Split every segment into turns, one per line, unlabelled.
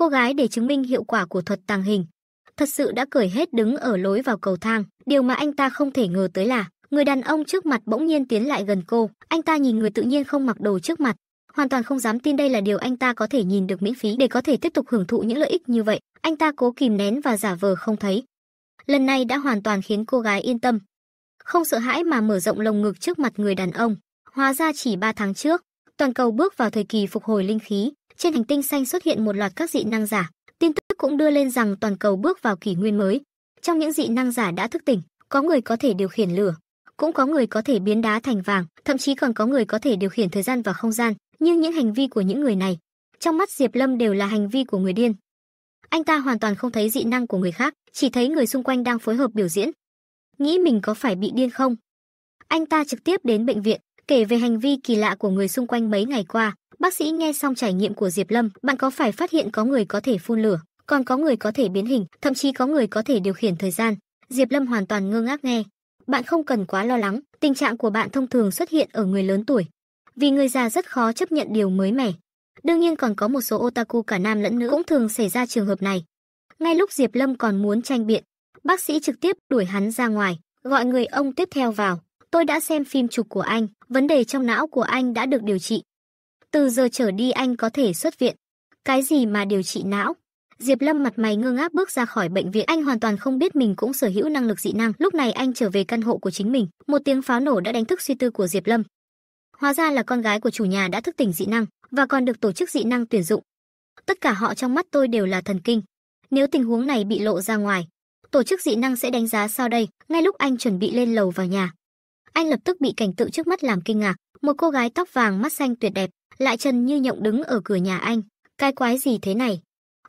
cô gái để chứng minh hiệu quả của thuật tàng hình. Thật sự đã cởi hết đứng ở lối vào cầu thang, điều mà anh ta không thể ngờ tới là người đàn ông trước mặt bỗng nhiên tiến lại gần cô, anh ta nhìn người tự nhiên không mặc đồ trước mặt, hoàn toàn không dám tin đây là điều anh ta có thể nhìn được miễn phí để có thể tiếp tục hưởng thụ những lợi ích như vậy. Anh ta cố kìm nén và giả vờ không thấy. Lần này đã hoàn toàn khiến cô gái yên tâm. Không sợ hãi mà mở rộng lồng ngực trước mặt người đàn ông. Hóa ra chỉ 3 tháng trước, toàn cầu bước vào thời kỳ phục hồi linh khí, trên hành tinh xanh xuất hiện một loạt các dị năng giả. Tin tức cũng đưa lên rằng toàn cầu bước vào kỷ nguyên mới. Trong những dị năng giả đã thức tỉnh, có người có thể điều khiển lửa, cũng có người có thể biến đá thành vàng, thậm chí còn có người có thể điều khiển thời gian và không gian, nhưng những hành vi của những người này, trong mắt Diệp Lâm đều là hành vi của người điên. Anh ta hoàn toàn không thấy dị năng của người khác, chỉ thấy người xung quanh đang phối hợp biểu diễn. Nghĩ mình có phải bị điên không? Anh ta trực tiếp đến bệnh viện, kể về hành vi kỳ lạ của người xung quanh mấy ngày qua. Bác sĩ nghe xong trải nghiệm của Diệp Lâm, bạn có phải phát hiện có người có thể phun lửa, còn có người có thể biến hình, thậm chí có người có thể điều khiển thời gian. Diệp Lâm hoàn toàn ngơ ngác nghe. Bạn không cần quá lo lắng, tình trạng của bạn thông thường xuất hiện ở người lớn tuổi, vì người già rất khó chấp nhận điều mới mẻ. Đương nhiên còn có một số otaku cả nam lẫn nữ cũng thường xảy ra trường hợp này. Ngay lúc Diệp Lâm còn muốn tranh biện, bác sĩ trực tiếp đuổi hắn ra ngoài, gọi người ông tiếp theo vào. Tôi đã xem phim chụp của anh, vấn đề trong não của anh đã được điều trị. Từ giờ trở đi anh có thể xuất viện. Cái gì mà điều trị não? Diệp Lâm mặt mày ngơ ngác bước ra khỏi bệnh viện, anh hoàn toàn không biết mình cũng sở hữu năng lực dị năng. Lúc này anh trở về căn hộ của chính mình, một tiếng pháo nổ đã đánh thức suy tư của Diệp Lâm. Hóa ra là con gái của chủ nhà đã thức tỉnh dị năng và còn được tổ chức dị năng tuyển dụng. Tất cả họ trong mắt tôi đều là thần kinh. Nếu tình huống này bị lộ ra ngoài, tổ chức dị năng sẽ đánh giá sao đây? Ngay lúc anh chuẩn bị lên lầu vào nhà, anh lập tức bị cảnh tượng trước mắt làm kinh ngạc, một cô gái tóc vàng mắt xanh tuyệt đẹp, lại chân như nhộng đứng ở cửa nhà anh. Cái quái gì thế này?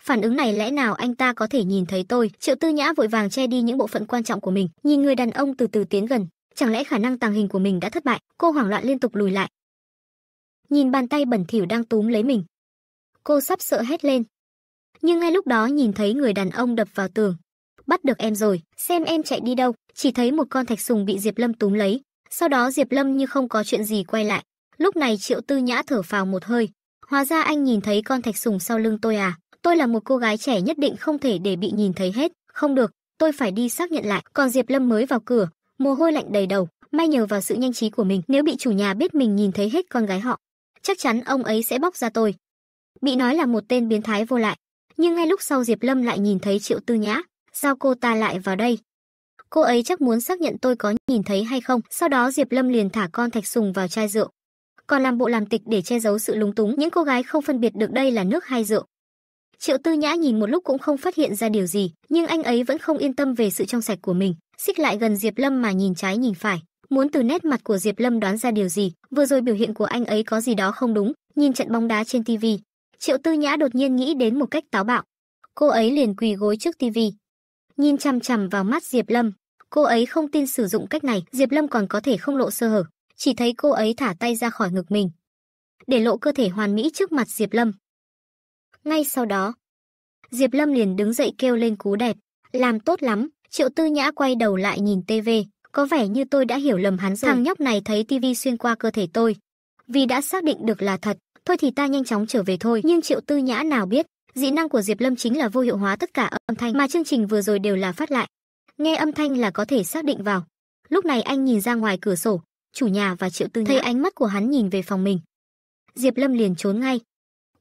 Phản ứng này lẽ nào anh ta có thể nhìn thấy tôi? Triệu Tư Nhã vội vàng che đi những bộ phận quan trọng của mình, nhìn người đàn ông từ từ tiến gần, Chẳng lẽ khả năng tàng hình của mình đã thất bại? Cô hoảng loạn liên tục lùi lại. Nhìn bàn tay bẩn thỉu đang túm lấy mình. Cô sắp sợ hét lên. Nhưng ngay lúc đó nhìn thấy người đàn ông đập vào tường. Bắt được em rồi, xem em chạy đi đâu. Chỉ thấy một con thạch sùng bị Diệp Lâm túm lấy. Sau đó Diệp Lâm như không có chuyện gì quay lại. Lúc này Triệu Tư Nhã thở phào một hơi. Hóa ra anh nhìn thấy con thạch sùng sau lưng tôi à? Tôi là một cô gái trẻ nhất định không thể để bị nhìn thấy hết. Không được, tôi phải đi xác nhận lại. Còn Diệp Lâm mới vào cửa, mồ hôi lạnh đầy đầu, may nhờ vào sự nhanh trí của mình, nếu bị chủ nhà biết mình nhìn thấy hết con gái họ, chắc chắn ông ấy sẽ bóc ra tôi. Bị nói là một tên biến thái vô lại, nhưng ngay lúc sau Diệp Lâm lại nhìn thấy Triệu Tư Nhã, sao cô ta lại vào đây? Cô ấy chắc muốn xác nhận tôi có nhìn thấy hay không, sau đó Diệp Lâm liền thả con thạch sùng vào chai rượu. Còn làm bộ làm tịch để che giấu sự lúng túng, những cô gái không phân biệt được đây là nước hay rượu. Triệu Tư Nhã nhìn một lúc cũng không phát hiện ra điều gì, nhưng anh ấy vẫn không yên tâm về sự trong sạch của mình, xích lại gần Diệp Lâm mà nhìn trái nhìn phải, muốn từ nét mặt của Diệp Lâm đoán ra điều gì, vừa rồi biểu hiện của anh ấy có gì đó không đúng, nhìn trận bóng đá trên TV. Triệu Tư Nhã đột nhiên nghĩ đến một cách táo bạo. Cô ấy liền quỳ gối trước TV, nhìn chằm chằm vào mắt Diệp Lâm. Cô ấy không tin sử dụng cách này, Diệp Lâm còn có thể không lộ sơ hở, chỉ thấy cô ấy thả tay ra khỏi ngực mình, để lộ cơ thể hoàn mỹ trước mặt Diệp Lâm. Ngay sau đó, Diệp Lâm liền đứng dậy kêu lên cú đẹp, làm tốt lắm, Triệu Tư Nhã quay đầu lại nhìn TV, có vẻ như tôi đã hiểu lầm hắn rồi. Thằng nhóc này thấy TV xuyên qua cơ thể tôi. Vì đã xác định được là thật, thôi thì ta nhanh chóng trở về thôi. Nhưng Triệu Tư Nhã nào biết, dị năng của Diệp Lâm chính là vô hiệu hóa tất cả âm thanh mà chương trình vừa rồi đều là phát lại. Nghe âm thanh là có thể xác định vào. Lúc này anh nhìn ra ngoài cửa sổ, chủ nhà và Triệu Tư Nhã thấy ánh mắt của hắn nhìn về phòng mình. Diệp Lâm liền trốn ngay,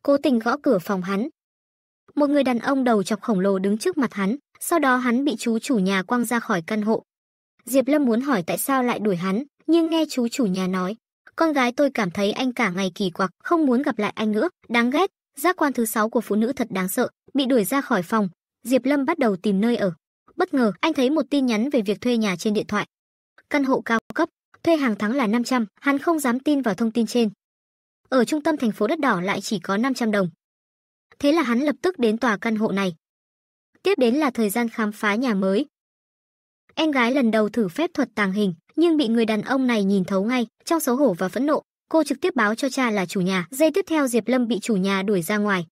cố tình gõ cửa phòng hắn. Một người đàn ông đầu chọc khổng lồ đứng trước mặt hắn, sau đó hắn bị chú chủ nhà quăng ra khỏi căn hộ. Diệp Lâm muốn hỏi tại sao lại đuổi hắn, nhưng nghe chú chủ nhà nói, con gái tôi cảm thấy anh cả ngày kỳ quặc, không muốn gặp lại anh nữa, đáng ghét, giác quan thứ sáu của phụ nữ thật đáng sợ, bị đuổi ra khỏi phòng. Diệp Lâm bắt đầu tìm nơi ở. Bất ngờ, anh thấy một tin nhắn về việc thuê nhà trên điện thoại. Căn hộ cao cấp, thuê hàng tháng là 500, hắn không dám tin vào thông tin trên. Ở trung tâm thành phố đất đỏ lại chỉ có 500 đồng. Thế là hắn lập tức đến tòa căn hộ này, Tiếp đến là thời gian khám phá nhà mới. Em gái lần đầu thử phép thuật tàng hình, nhưng bị người đàn ông này nhìn thấu ngay, trong xấu hổ và phẫn nộ, cô trực tiếp báo cho cha là chủ nhà. Giây tiếp theo Diệp Lâm bị chủ nhà đuổi ra ngoài.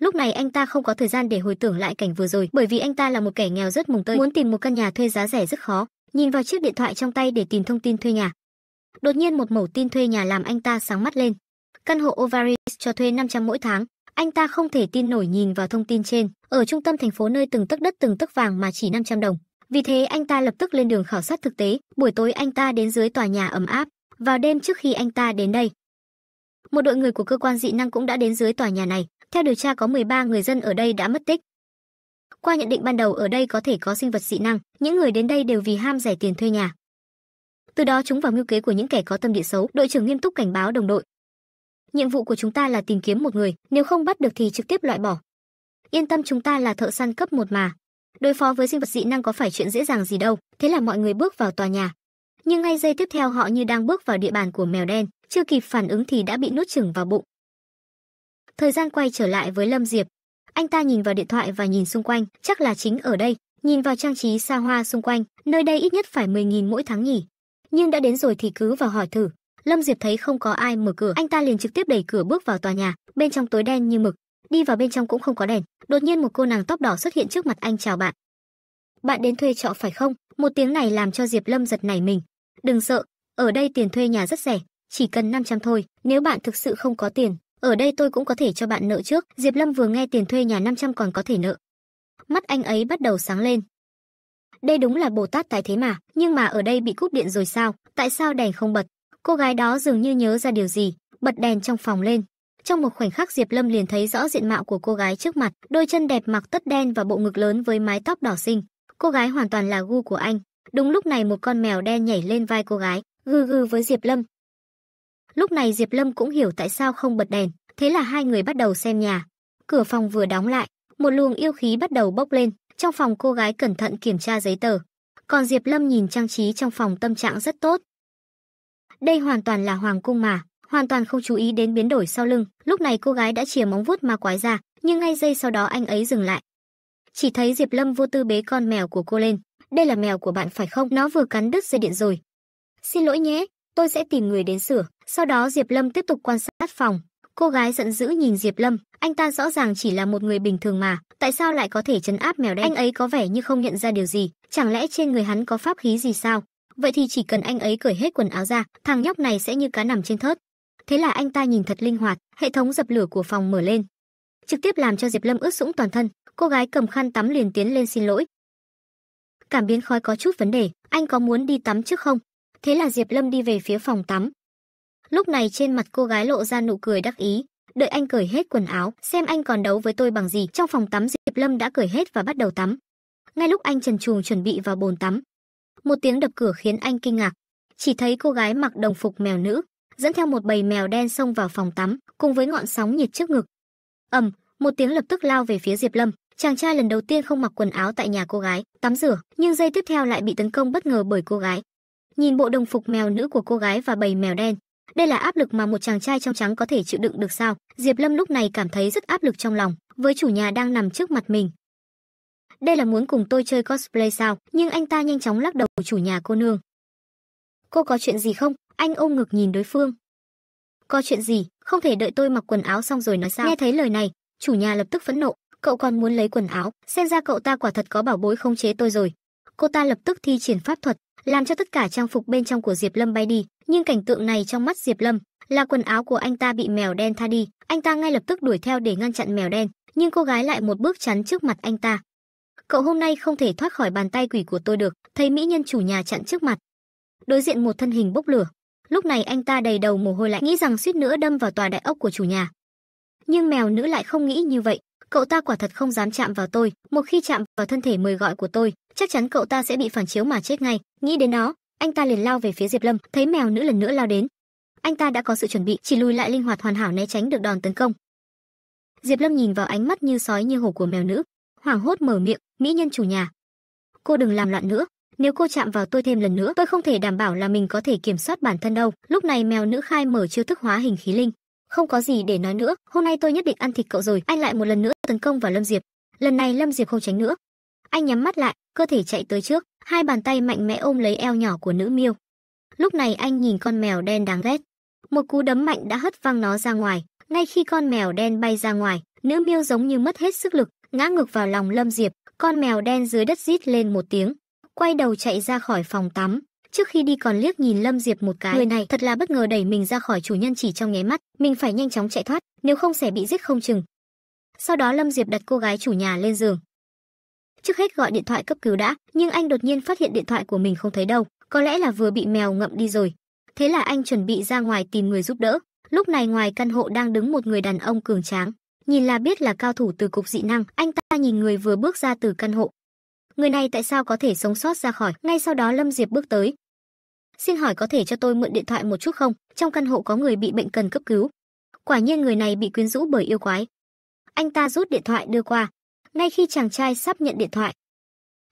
Lúc này anh ta không có thời gian để hồi tưởng lại cảnh vừa rồi, bởi vì anh ta là một kẻ nghèo rất mùng tơi, muốn tìm một căn nhà thuê giá rẻ rất khó. Nhìn vào chiếc điện thoại trong tay để tìm thông tin thuê nhà. Đột nhiên một mẩu tin thuê nhà làm anh ta sáng mắt lên. Căn hộ Ovaris cho thuê 500 mỗi tháng, Anh ta không thể tin nổi nhìn vào thông tin trên, ở trung tâm thành phố nơi từng tấc đất từng tấc vàng mà chỉ 500 đồng. Vì thế anh ta lập tức lên đường khảo sát thực tế, buổi tối anh ta đến dưới tòa nhà ấm áp, vào đêm trước khi anh ta đến đây. Một đội người của cơ quan dị năng cũng đã đến dưới tòa nhà này, theo điều tra có 13 người dân ở đây đã mất tích. Qua nhận định ban đầu ở đây có thể có sinh vật dị năng, những người đến đây đều vì ham rẻ tiền thuê nhà. Từ đó chúng vào mưu kế của những kẻ có tâm địa xấu, đội trưởng nghiêm túc cảnh báo đồng đội. Nhiệm vụ của chúng ta là tìm kiếm một người, nếu không bắt được thì trực tiếp loại bỏ. Yên tâm chúng ta là thợ săn cấp 1 mà. Đối phó với sinh vật dị năng có phải chuyện dễ dàng gì đâu, thế là mọi người bước vào tòa nhà. Nhưng ngay giây tiếp theo họ như đang bước vào địa bàn của mèo đen, chưa kịp phản ứng thì đã bị nuốt chửng vào bụng. Thời gian quay trở lại với Lâm Diệp. Anh ta nhìn vào điện thoại và nhìn xung quanh, chắc là chính ở đây, nhìn vào trang trí xa hoa xung quanh, nơi đây ít nhất phải 10.000 mỗi tháng nhỉ. Nhưng đã đến rồi thì cứ vào hỏi thử. Lâm Diệp thấy không có ai mở cửa, anh ta liền trực tiếp đẩy cửa bước vào tòa nhà, bên trong tối đen như mực, đi vào bên trong cũng không có đèn. Đột nhiên một cô nàng tóc đỏ xuất hiện trước mặt anh chào bạn. Bạn đến thuê trọ phải không? Một tiếng này làm cho Diệp Lâm giật nảy mình. Đừng sợ, ở đây tiền thuê nhà rất rẻ, chỉ cần 500 thôi, nếu bạn thực sự không có tiền, ở đây tôi cũng có thể cho bạn nợ trước. Diệp Lâm vừa nghe tiền thuê nhà 500 còn có thể nợ. Mắt anh ấy bắt đầu sáng lên. Đây đúng là Bồ Tát tái thế mà, nhưng mà ở đây bị cúp điện rồi sao? Tại sao đèn không bật? Cô gái đó dường như nhớ ra điều gì, bật đèn trong phòng lên. Trong một khoảnh khắc Diệp Lâm liền thấy rõ diện mạo của cô gái trước mặt, đôi chân đẹp mặc tất đen và bộ ngực lớn với mái tóc đỏ xinh. Cô gái hoàn toàn là gu của anh. Đúng lúc này một con mèo đen nhảy lên vai cô gái, gừ gừ với Diệp Lâm. Lúc này Diệp Lâm cũng hiểu tại sao không bật đèn, thế là hai người bắt đầu xem nhà. Cửa phòng vừa đóng lại, một luồng yêu khí bắt đầu bốc lên, trong phòng cô gái cẩn thận kiểm tra giấy tờ. Còn Diệp Lâm nhìn trang trí trong phòng tâm trạng rất tốt. Đây hoàn toàn là hoàng cung mà, hoàn toàn không chú ý đến biến đổi sau lưng. Lúc này cô gái đã chìa móng vuốt ma quái ra, nhưng ngay giây sau đó anh ấy dừng lại. Chỉ thấy Diệp Lâm vô tư bế con mèo của cô lên. Đây là mèo của bạn phải không? Nó vừa cắn đứt dây điện rồi. Xin lỗi nhé, tôi sẽ tìm người đến sửa. Sau đó Diệp Lâm tiếp tục quan sát phòng. Cô gái giận dữ nhìn Diệp Lâm, anh ta rõ ràng chỉ là một người bình thường mà, tại sao lại có thể trấn áp mèo đen? Anh ấy có vẻ như không nhận ra điều gì, chẳng lẽ trên người hắn có pháp khí gì sao? Vậy thì chỉ cần anh ấy cởi hết quần áo ra, thằng nhóc này sẽ như cá nằm trên thớt. Thế là anh ta nhìn thật linh hoạt, hệ thống dập lửa của phòng mở lên, trực tiếp làm cho Diệp Lâm ướt sũng toàn thân. Cô gái cầm khăn tắm liền tiến lên xin lỗi. Cảm biến khói có chút vấn đề, anh có muốn đi tắm trước không? Thế là Diệp Lâm đi về phía phòng tắm. Lúc này trên mặt cô gái lộ ra nụ cười đắc ý, đợi anh cởi hết quần áo, xem anh còn đấu với tôi bằng gì. Trong phòng tắm Diệp Lâm đã cởi hết và bắt đầu tắm. Ngay lúc anh trần truồng chuẩn bị vào bồn tắm, một tiếng đập cửa khiến anh kinh ngạc. Chỉ thấy cô gái mặc đồng phục mèo nữ, dẫn theo một bầy mèo đen xông vào phòng tắm, cùng với ngọn sóng nhiệt trước ngực. ầm, một tiếng lập tức lao về phía Diệp Lâm. Chàng trai lần đầu tiên không mặc quần áo tại nhà cô gái, tắm rửa, nhưng giây tiếp theo lại bị tấn công bất ngờ bởi cô gái. Nhìn bộ đồng phục mèo nữ của cô gái và bầy mèo đen, đây là áp lực mà một chàng trai trong trắng có thể chịu đựng được sao? Diệp Lâm lúc này cảm thấy rất áp lực trong lòng, với chủ nhà đang nằm trước mặt mình. Đây là muốn cùng tôi chơi cosplay sao? Nhưng anh ta nhanh chóng lắc đầu chủ nhà cô nương. Cô có chuyện gì không? Anh ôm ngực nhìn đối phương. Có chuyện gì? Không thể đợi tôi mặc quần áo xong rồi nói sao? Nghe thấy lời này, chủ nhà lập tức phẫn nộ. Cậu còn muốn lấy quần áo? Xem ra cậu ta quả thật có bảo bối không chế tôi rồi. Cô ta lập tức thi triển pháp thuật, làm cho tất cả trang phục bên trong của Diệp Lâm bay đi, nhưng cảnh tượng này trong mắt Diệp Lâm là quần áo của anh ta bị mèo đen tha đi, anh ta ngay lập tức đuổi theo để ngăn chặn mèo đen, nhưng cô gái lại một bước chắn trước mặt anh ta. Cậu hôm nay không thể thoát khỏi bàn tay quỷ của tôi được, thấy mỹ nhân chủ nhà chặn trước mặt. Đối diện một thân hình bốc lửa, lúc này anh ta đầy đầu mồ hôi lạnh, nghĩ rằng suýt nữa đâm vào tòa đại ốc của chủ nhà. Nhưng mèo nữ lại không nghĩ như vậy, cậu ta quả thật không dám chạm vào tôi, một khi chạm vào thân thể mời gọi của tôi, chắc chắn cậu ta sẽ bị phản chiếu mà chết ngay. Nghĩ đến đó, anh ta liền lao về phía Diệp Lâm, thấy mèo nữ lần nữa lao đến. Anh ta đã có sự chuẩn bị, chỉ lùi lại linh hoạt hoàn hảo né tránh được đòn tấn công. Diệp Lâm nhìn vào ánh mắt như sói như hổ của mèo nữ, hoảng hốt mở miệng, "Mỹ nhân chủ nhà, cô đừng làm loạn nữa, nếu cô chạm vào tôi thêm lần nữa, tôi không thể đảm bảo là mình có thể kiểm soát bản thân đâu." Lúc này mèo nữ khai mở chiêu thức hóa hình khí linh, không có gì để nói nữa, hôm nay tôi nhất định ăn thịt cậu rồi. Anh lại một lần nữa tấn công vào Lâm Diệp. Lần này Lâm Diệp không tránh nữa. Anh nhắm mắt lại, cơ thể chạy tới trước, hai bàn tay mạnh mẽ ôm lấy eo nhỏ của nữ miêu. Lúc này anh nhìn con mèo đen đáng ghét, một cú đấm mạnh đã hất văng nó ra ngoài. Ngay khi con mèo đen bay ra ngoài, nữ miêu giống như mất hết sức lực, ngã ngược vào lòng Lâm Diệp. Con mèo đen dưới đất rít lên một tiếng, quay đầu chạy ra khỏi phòng tắm. Trước khi đi còn liếc nhìn Lâm Diệp một cái. Người này thật là bất ngờ đẩy mình ra khỏi chủ nhân chỉ trong nháy mắt, mình phải nhanh chóng chạy thoát, nếu không sẽ bị giết không chừng sau đó Lâm Diệp đặt cô gái chủ nhà lên giường. Trước hết gọi điện thoại cấp cứu đã, nhưng anh đột nhiên phát hiện điện thoại của mình không thấy đâu, có lẽ là vừa bị mèo ngậm đi rồi. Thế là anh chuẩn bị ra ngoài tìm người giúp đỡ. Lúc này ngoài căn hộ đang đứng một người đàn ông cường tráng, nhìn là biết là cao thủ từ cục dị năng, anh ta nhìn người vừa bước ra từ căn hộ. Người này tại sao có thể sống sót ra khỏi? Ngay sau đó Lâm Diệp bước tới. Xin hỏi có thể cho tôi mượn điện thoại một chút không? Trong căn hộ có người bị bệnh cần cấp cứu. Quả nhiên người này bị quyến rũ bởi yêu quái. Anh ta rút điện thoại đưa qua. Ngay khi chàng trai sắp nhận điện thoại,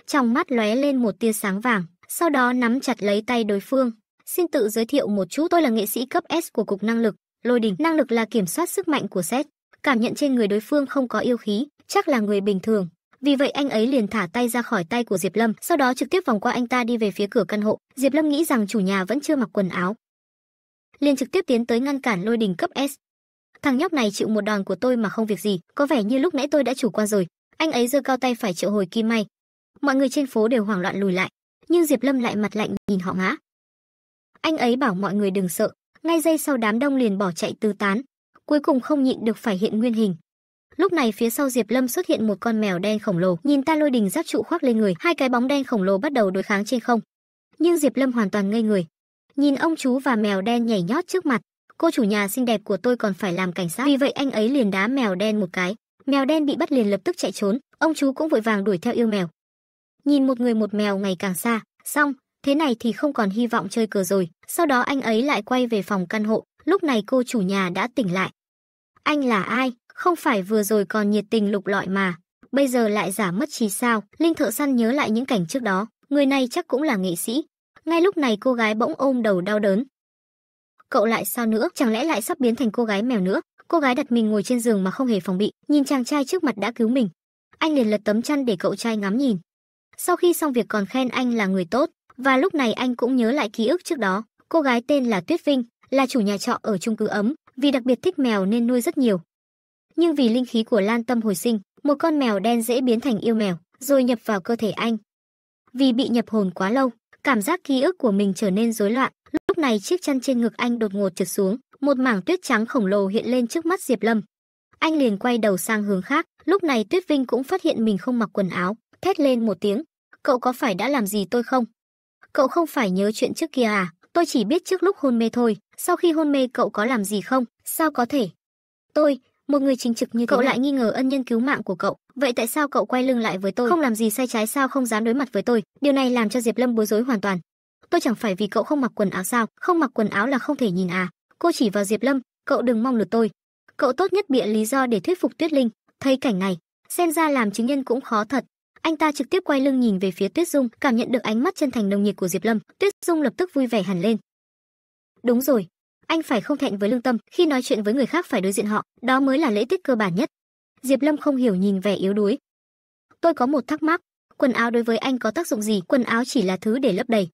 trong mắt lóe lên một tia sáng vàng, sau đó nắm chặt lấy tay đối phương. Xin tự giới thiệu một chút, tôi là nghệ sĩ cấp S của cục năng lực, Lôi Đình. Năng lực là kiểm soát sức mạnh của Seth. Cảm nhận trên người đối phương không có yêu khí, chắc là người bình thường. Vì vậy anh ấy liền thả tay ra khỏi tay của Diệp Lâm, sau đó trực tiếp vòng qua anh ta đi về phía cửa căn hộ. Diệp Lâm nghĩ rằng chủ nhà vẫn chưa mặc quần áo, liền trực tiếp tiến tới ngăn cản Lôi Đình cấp S. Thằng nhóc này chịu một đòn của tôi mà không việc gì, có vẻ như lúc nãy tôi đã chủ quan rồi. Anh ấy giơ cao tay phải triệu hồi kim may. Mọi người trên phố đều hoảng loạn lùi lại, nhưng Diệp Lâm lại mặt lạnh nhìn họ ngã. Anh ấy bảo mọi người đừng sợ, ngay giây sau đám đông liền bỏ chạy tứ tán, cuối cùng không nhịn được phải hiện nguyên hình. Lúc này phía sau Diệp Lâm xuất hiện một con mèo đen khổng lồ, nhìn ta lôi đình giáp trụ khoác lên người, hai cái bóng đen khổng lồ bắt đầu đối kháng trên không. Nhưng Diệp Lâm hoàn toàn ngây người. Nhìn ông chú và mèo đen nhảy nhót trước mặt, cô chủ nhà xinh đẹp của tôi còn phải làm cảnh sát. Vì vậy anh ấy liền đá mèo đen một cái. Mèo đen bị bắt liền lập tức chạy trốn, ông chú cũng vội vàng đuổi theo yêu mèo. Nhìn một người một mèo ngày càng xa, xong, thế này thì không còn hy vọng chơi cờ rồi. Sau đó anh ấy lại quay về phòng căn hộ, lúc này cô chủ nhà đã tỉnh lại. Anh là ai? Không phải vừa rồi còn nhiệt tình lục lọi mà, bây giờ lại giả mất trí sao? Linh thợ săn nhớ lại những cảnh trước đó, người này chắc cũng là nghệ sĩ. Ngay lúc này cô gái bỗng ôm đầu đau đớn. Cậu lại sao nữa? Chẳng lẽ lại sắp biến thành cô gái mèo nữa? Cô gái đặt mình ngồi trên giường mà không hề phòng bị, nhìn chàng trai trước mặt đã cứu mình. Anh liền lật tấm chăn để cậu trai ngắm nhìn. Sau khi xong việc còn khen anh là người tốt, và lúc này anh cũng nhớ lại ký ức trước đó. Cô gái tên là Tuyết Vinh, là chủ nhà trọ ở chung cư ấm, vì đặc biệt thích mèo nên nuôi rất nhiều. Nhưng vì linh khí của Lan Tâm hồi sinh, một con mèo đen dễ biến thành yêu mèo, rồi nhập vào cơ thể anh. Vì bị nhập hồn quá lâu, cảm giác ký ức của mình trở nên rối loạn. Lúc này chiếc chăn trên ngực anh đột ngột trượt xuống, một mảng tuyết trắng khổng lồ hiện lên trước mắt Diệp Lâm. Anh liền quay đầu sang hướng khác, lúc này Tuyết Vinh cũng phát hiện mình không mặc quần áo, thét lên một tiếng, "Cậu có phải đã làm gì tôi không? Cậu không phải nhớ chuyện trước kia à? Tôi chỉ biết trước lúc hôn mê thôi, sau khi hôn mê cậu có làm gì không? Sao có thể?" "Tôi, một người chính trực như cậu lại nghi ngờ ân nhân cứu mạng của cậu, vậy tại sao cậu quay lưng lại với tôi? Không làm gì sai trái sao không dám đối mặt với tôi? Điều này làm cho Diệp Lâm bối rối hoàn toàn. Tôi chẳng phải vì cậu không mặc quần áo sao? Không mặc quần áo là không thể nhìn à? Cô chỉ vào Diệp Lâm, cậu đừng mong lừa tôi. Cậu tốt nhất bịa lý do để thuyết phục Tuyết Linh. Thấy cảnh này, xem ra làm chứng nhân cũng khó thật. Anh ta trực tiếp quay lưng nhìn về phía Tuyết Dung, cảm nhận được ánh mắt chân thành nồng nhiệt của Diệp Lâm, Tuyết Dung lập tức vui vẻ hẳn lên. Đúng rồi, anh phải không thẹn với lương tâm, khi nói chuyện với người khác phải đối diện họ, đó mới là lễ tiết cơ bản nhất. Diệp Lâm không hiểu nhìn vẻ yếu đuối. Tôi có một thắc mắc, quần áo đối với anh có tác dụng gì? Quần áo chỉ là thứ để lấp đầy.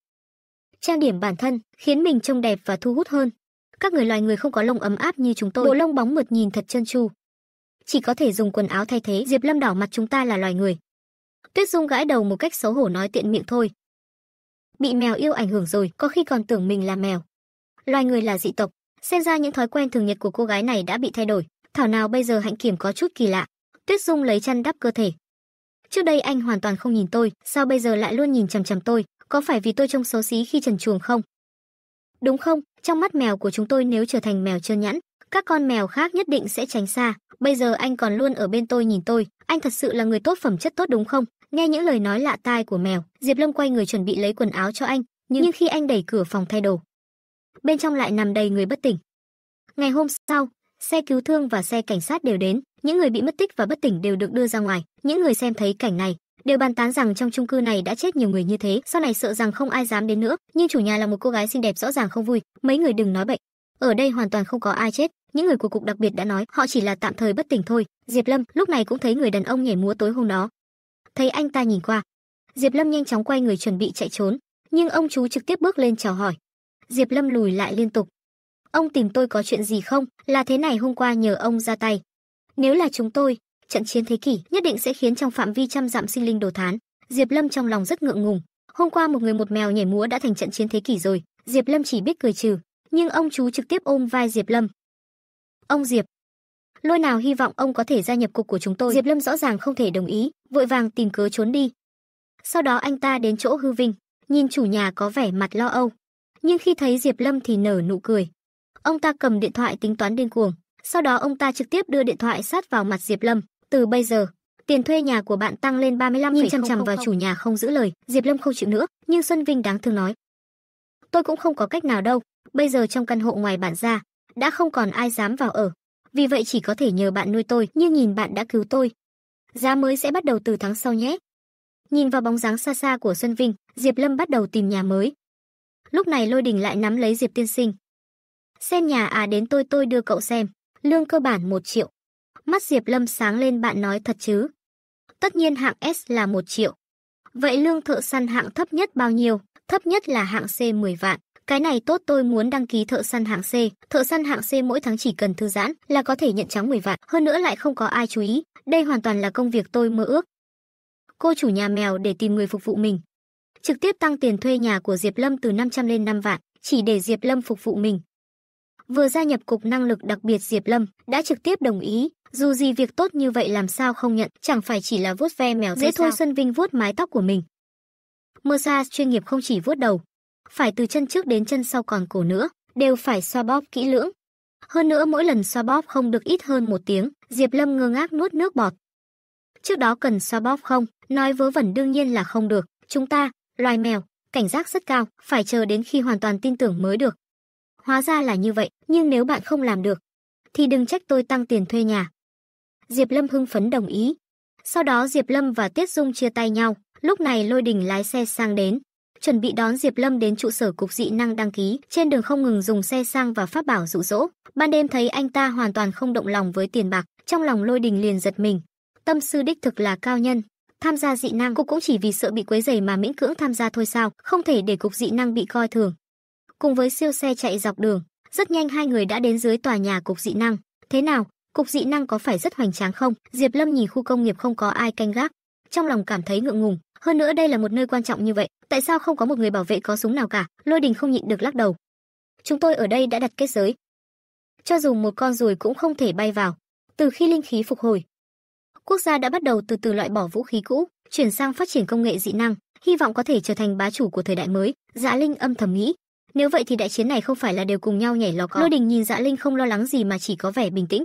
Trang điểm bản thân, khiến mình trông đẹp và thu hút hơn. Các người loài người không có lông ấm áp như chúng tôi, bộ lông bóng mượt nhìn thật chân chu. Chỉ có thể dùng quần áo thay thế, Diệp Lâm đỏ mặt chúng ta là loài người. Tuyết Dung gãi đầu một cách xấu hổ nói tiện miệng thôi. Bị mèo yêu ảnh hưởng rồi, có khi còn tưởng mình là mèo loài người là dị tộc, xem ra những thói quen thường nhật của cô gái này đã bị thay đổi. Thảo nào bây giờ hạnh kiểm có chút kỳ lạ. Tuyết Dung lấy chăn đắp cơ thể. Trước đây anh hoàn toàn không nhìn tôi, sao bây giờ lại luôn nhìn chằm chằm tôi? Có phải vì tôi trông xấu xí khi trần chuồng không? Đúng không? Trong mắt mèo của chúng tôi nếu trở thành mèo trơn nhẵn, các con mèo khác nhất định sẽ tránh xa. Bây giờ anh còn luôn ở bên tôi nhìn tôi, anh thật sự là người tốt phẩm chất tốt đúng không? Nghe những lời nói lạ tai của mèo, Diệp Lâm quay người chuẩn bị lấy quần áo cho anh, nhưng, nhưng khi anh đẩy cửa phòng thay đồ, bên trong lại nằm đầy người bất tỉnh. Ngày hôm sau, xe cứu thương và xe cảnh sát đều đến, những người bị mất tích và bất tỉnh đều được đưa ra ngoài. Những người xem thấy cảnh này đều bàn tán rằng trong chung cư này đã chết nhiều người như thế, sau này sợ rằng không ai dám đến nữa. Nhưng chủ nhà là một cô gái xinh đẹp rõ ràng không vui, mấy người đừng nói bệnh. Ở đây hoàn toàn không có ai chết, những người của cục đặc biệt đã nói họ chỉ là tạm thời bất tỉnh thôi. Diệp Lâm lúc này cũng thấy người đàn ông nhảy múa tối hôm đó. Thấy anh ta nhìn qua, Diệp Lâm nhanh chóng quay người chuẩn bị chạy trốn, nhưng ông chú trực tiếp bước lên chào hỏi. Diệp Lâm lùi lại liên tục. Ông tìm tôi có chuyện gì không? Là thế này hôm qua nhờ ông ra tay. Nếu là chúng tôi, trận chiến thế kỷ nhất định sẽ khiến trong phạm vi trăm dặm sinh linh đồ thán. Diệp Lâm trong lòng rất ngượng ngùng. Hôm qua một người một mèo nhảy múa đã thành trận chiến thế kỷ rồi. Diệp Lâm chỉ biết cười trừ, nhưng ông chú trực tiếp ôm vai Diệp Lâm. Ông Diệp, Lôi nào hy vọng ông có thể gia nhập cục của chúng tôi. Diệp Lâm rõ ràng không thể đồng ý, vội vàng tìm cớ trốn đi. Sau đó anh ta đến chỗ Hư Vinh, nhìn chủ nhà có vẻ mặt lo âu, nhưng khi thấy Diệp Lâm thì nở nụ cười. Ông ta cầm điện thoại tính toán điên cuồng, sau đó ông ta trực tiếp đưa điện thoại sát vào mặt Diệp Lâm, từ bây giờ, tiền thuê nhà của bạn tăng lên 35 nhìn chằm chằm vào chủ nhà không giữ lời, Diệp Lâm không chịu nữa, nhưng Xuân Vinh đáng thương nói: "Tôi cũng không có cách nào đâu, bây giờ trong căn hộ ngoài bản ra, đã không còn ai dám vào ở, vì vậy chỉ có thể nhờ bạn nuôi tôi, nhưng nhìn bạn đã cứu tôi. Giá mới sẽ bắt đầu từ tháng sau nhé." Nhìn vào bóng dáng xa xa của Xuân Vinh, Diệp Lâm bắt đầu tìm nhà mới. Lúc này Lôi Đình lại nắm lấy Diệp Tiên Sinh. "Xem nhà à đến tôi tôi đưa cậu xem, lương cơ bản 1 triệu." Mắt Diệp Lâm sáng lên bạn nói thật chứ? Tất nhiên hạng S là 1 triệu. Vậy lương thợ săn hạng thấp nhất bao nhiêu? Thấp nhất là hạng C 10 vạn. Cái này tốt tôi muốn đăng ký thợ săn hạng C. Thợ săn hạng C mỗi tháng chỉ cần thư giãn là có thể nhận trắng 10 vạn. Hơn nữa lại không có ai chú ý. Đây hoàn toàn là công việc tôi mơ ước. Cô chủ nhà mèo để tìm người phục vụ mình. Trực tiếp tăng tiền thuê nhà của Diệp Lâm từ 500 lên 5 vạn, chỉ để Diệp Lâm phục vụ mình. Vừa gia nhập cục năng lực đặc biệt Diệp Lâm đã trực tiếp đồng ý, dù gì việc tốt như vậy làm sao không nhận, chẳng phải chỉ là vuốt ve mèo dễ thôi Xuân Vinh vuốt mái tóc của mình. Massage chuyên nghiệp không chỉ vuốt đầu, phải từ chân trước đến chân sau còn cổ nữa, đều phải xoa bóp kỹ lưỡng. Hơn nữa mỗi lần xoa bóp không được ít hơn một tiếng, Diệp Lâm ngơ ngác nuốt nước bọt. Trước đó cần xoa bóp không? Nói vớ vẩn đương nhiên là không được. Chúng ta, loài mèo, cảnh giác rất cao, phải chờ đến khi hoàn toàn tin tưởng mới được. Hóa ra là như vậy, nhưng nếu bạn không làm được, thì đừng trách tôi tăng tiền thuê nhà. Diệp Lâm hưng phấn đồng ý. Sau đó Diệp Lâm và Tiết Dung chia tay nhau, lúc này Lôi Đình lái xe sang đến, chuẩn bị đón Diệp Lâm đến trụ sở cục dị năng đăng ký, trên đường không ngừng dùng xe sang và pháp bảo dụ dỗ. Ban đêm thấy anh ta hoàn toàn không động lòng với tiền bạc, trong lòng Lôi Đình liền giật mình. Tâm sư đích thực là cao nhân, tham gia dị năng cục cũng chỉ vì sợ bị quấy rầy mà miễn cưỡng tham gia thôi sao, không thể để cục dị năng bị coi thường. Cùng với siêu xe chạy dọc đường, rất nhanh hai người đã đến dưới tòa nhà cục dị năng. Thế nào, cục dị năng có phải rất hoành tráng không? Diệp Lâm nhìn khu công nghiệp không có ai canh gác, trong lòng cảm thấy ngượng ngùng. Hơn nữa đây là một nơi quan trọng như vậy, tại sao không có một người bảo vệ có súng nào cả? Lôi Đình không nhịn được lắc đầu. Chúng tôi ở đây đã đặt kết giới. Cho dù một con ruồi cũng không thể bay vào. Từ khi linh khí phục hồi, quốc gia đã bắt đầu từ từ loại bỏ vũ khí cũ, chuyển sang phát triển công nghệ dị năng, hy vọng có thể trở thành bá chủ của thời đại mới. Dạ Linh âm thầm nghĩ, nếu vậy thì đại chiến này không phải là đều cùng nhau nhảy lò cò. Lôi Đình nhìn Dạ Linh không lo lắng gì mà chỉ có vẻ bình tĩnh.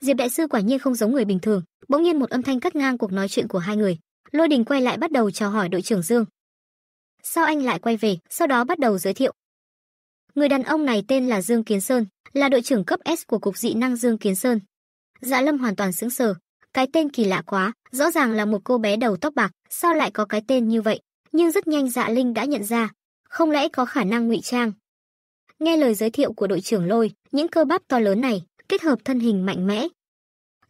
Diệp đại sư quả nhiên không giống người bình thường, bỗng nhiên một âm thanh cắt ngang cuộc nói chuyện của hai người. Lôi Đình quay lại bắt đầu chào hỏi đội trưởng Dương. Sao anh lại quay về, sau đó bắt đầu giới thiệu. Người đàn ông này tên là Dương Kiến Sơn, là đội trưởng cấp S của cục dị năng Dương Kiến Sơn. Dạ Lâm hoàn toàn sững sờ, cái tên kỳ lạ quá, rõ ràng là một cô bé đầu tóc bạc, sao lại có cái tên như vậy? Nhưng rất nhanh Dạ Linh đã nhận ra, không lẽ có khả năng ngụy trang. Nghe lời giới thiệu của đội trưởng Lôi, những cơ bắp to lớn này, kết hợp thân hình mạnh mẽ.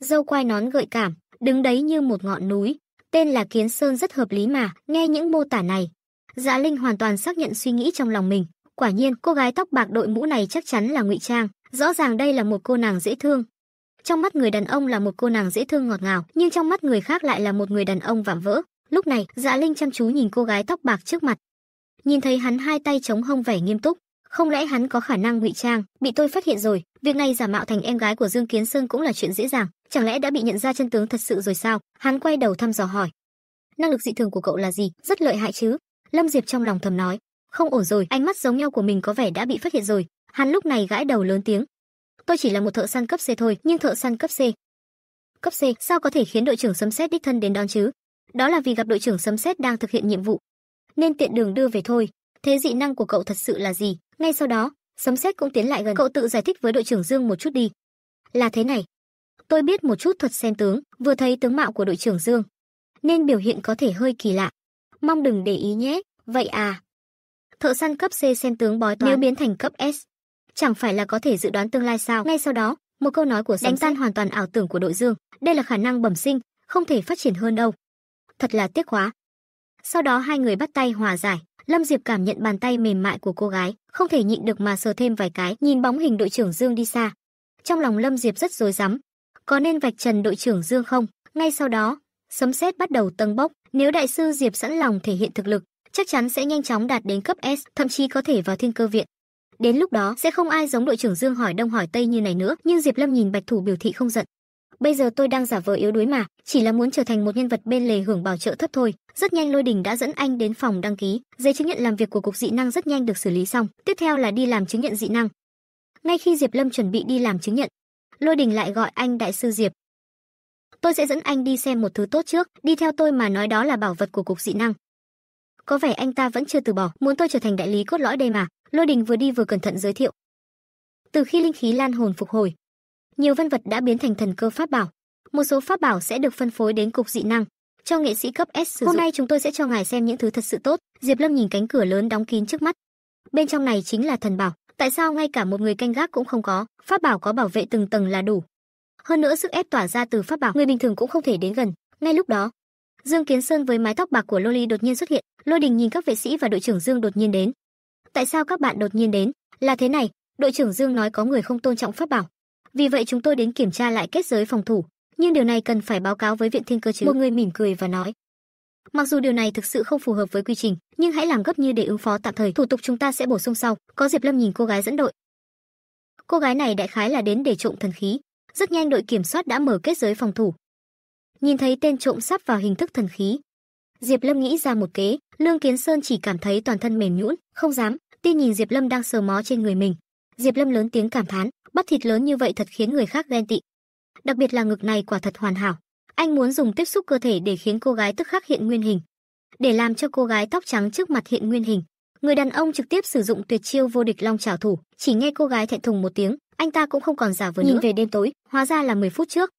Dâu quai nón gợi cảm, đứng đấy như một ngọn núi, tên là Kiến Sơn rất hợp lý mà, nghe những mô tả này. Dạ Linh hoàn toàn xác nhận suy nghĩ trong lòng mình, quả nhiên cô gái tóc bạc đội mũ này chắc chắn là ngụy trang, rõ ràng đây là một cô nàng dễ thương. Trong mắt người đàn ông là một cô nàng dễ thương ngọt ngào, nhưng trong mắt người khác lại là một người đàn ông vạm vỡ. Lúc này, Dạ Linh chăm chú nhìn cô gái tóc bạc trước mặt, Nhìn thấy hắn hai tay chống hông vẻ nghiêm túc, không lẽ hắn có khả năng ngụy trang? Bị tôi phát hiện rồi, việc này giả mạo thành em gái của Dương Kiến Sơn cũng là chuyện dễ dàng, chẳng lẽ đã bị nhận ra chân tướng thật sự rồi sao? Hắn quay đầu thăm dò hỏi. Năng lực dị thường của cậu là gì? Rất lợi hại chứ? Lâm Diệp trong lòng thầm nói. Không ổn rồi, ánh mắt giống nhau của mình có vẻ đã bị phát hiện rồi. Hắn lúc này gãi đầu lớn tiếng. Tôi chỉ là một thợ săn cấp C thôi, nhưng thợ săn cấp C. Cấp C, sao có thể khiến đội trưởng sấm sét đích thân đến đón chứ? Đó là vì gặp đội trưởng sấm sét đang thực hiện nhiệm vụ, nên tiện đường đưa về thôi. Thế dị năng của cậu thật sự là gì? Ngay sau đó, sấm sét cũng tiến lại gần. Cậu tự giải thích với đội trưởng Dương một chút đi. Là thế này, tôi biết một chút thuật xem tướng, vừa thấy tướng mạo của đội trưởng Dương, nên biểu hiện có thể hơi kỳ lạ. Mong đừng để ý nhé. Vậy à? Thợ săn cấp C xem tướng bói toán nếu biến thành cấp S, chẳng phải là có thể dự đoán tương lai sao? Ngay sau đó, một câu nói của đánh tan hoàn toàn ảo tưởng của đội Dương, đây là khả năng bẩm sinh, không thể phát triển hơn đâu. Thật là tiếc quá. Sau đó hai người bắt tay hòa giải, Lâm Diệp cảm nhận bàn tay mềm mại của cô gái, không thể nhịn được mà sờ thêm vài cái, nhìn bóng hình đội trưởng Dương đi xa. Trong lòng Lâm Diệp rất rối rắm, có nên vạch trần đội trưởng Dương không? Ngay sau đó, sấm sét bắt đầu tầng bốc, nếu đại sư Diệp sẵn lòng thể hiện thực lực, chắc chắn sẽ nhanh chóng đạt đến cấp S, thậm chí có thể vào thiên cơ viện. Đến lúc đó sẽ không ai giống đội trưởng Dương hỏi đông hỏi tây như này nữa, nhưng Diệp Lâm nhìn Bạch Thủ biểu thị không giận. Bây giờ tôi đang giả vờ yếu đuối mà, chỉ là muốn trở thành một nhân vật bên lề hưởng bảo trợ thấp thôi. Rất nhanh Lôi Đình đã dẫn anh đến phòng đăng ký, giấy chứng nhận làm việc của cục dị năng rất nhanh được xử lý xong, tiếp theo là đi làm chứng nhận dị năng. Ngay khi Diệp Lâm chuẩn bị đi làm chứng nhận, Lôi Đình lại gọi anh đại sư Diệp. Tôi sẽ dẫn anh đi xem một thứ tốt trước, đi theo tôi mà nói đó là bảo vật của cục dị năng. Có vẻ anh ta vẫn chưa từ bỏ, muốn tôi trở thành đại lý cốt lõi đây mà. Lôi Đình vừa đi vừa cẩn thận giới thiệu. Từ khi linh khí lan hồn phục hồi, nhiều văn vật đã biến thành thần cơ pháp bảo. Một số pháp bảo sẽ được phân phối đến cục dị năng cho nghệ sĩ cấp S sử dụng. Hôm nay chúng tôi sẽ cho ngài xem những thứ thật sự tốt. Diệp Lâm nhìn cánh cửa lớn đóng kín trước mắt. Bên trong này chính là thần bảo. Tại sao ngay cả một người canh gác cũng không có? Pháp bảo có bảo vệ từng tầng là đủ. Hơn nữa sức ép tỏa ra từ pháp bảo, người bình thường cũng không thể đến gần. Ngay lúc đó, Dương Kiến Sơn với mái tóc bạc của Loli đột nhiên xuất hiện. Lôi Đình nhìn các vệ sĩ và đội trưởng Dương đột nhiên đến. Tại sao các bạn đột nhiên đến? Là thế này, đội trưởng Dương nói có người không tôn trọng pháp bảo. Vì vậy chúng tôi đến kiểm tra lại kết giới phòng thủ, nhưng điều này cần phải báo cáo với viện thiên cơ chứ. Một người mỉm cười và nói. Mặc dù điều này thực sự không phù hợp với quy trình, nhưng hãy làm gấp như để ứng phó tạm thời. Thủ tục chúng ta sẽ bổ sung sau. Có Diệp Lâm nhìn cô gái dẫn đội. Cô gái này đại khái là đến để trộm thần khí. Rất nhanh đội kiểm soát đã mở kết giới phòng thủ. Nhìn thấy tên trộm sắp vào hình thức thần khí, Diệp Lâm nghĩ ra một kế, Lương Kiến Sơn chỉ cảm thấy toàn thân mềm nhũn, không dám, tin nhìn Diệp Lâm đang sờ mó trên người mình. Diệp Lâm lớn tiếng cảm thán, bắp thịt lớn như vậy thật khiến người khác ghen tị. Đặc biệt là ngực này quả thật hoàn hảo. Anh muốn dùng tiếp xúc cơ thể để khiến cô gái tức khắc hiện nguyên hình, để làm cho cô gái tóc trắng trước mặt hiện nguyên hình. Người đàn ông trực tiếp sử dụng tuyệt chiêu vô địch long trảo thủ, chỉ nghe cô gái thẹn thùng một tiếng, anh ta cũng không còn giả vờ Nhìn về đêm tối, hóa ra là 10 phút trước.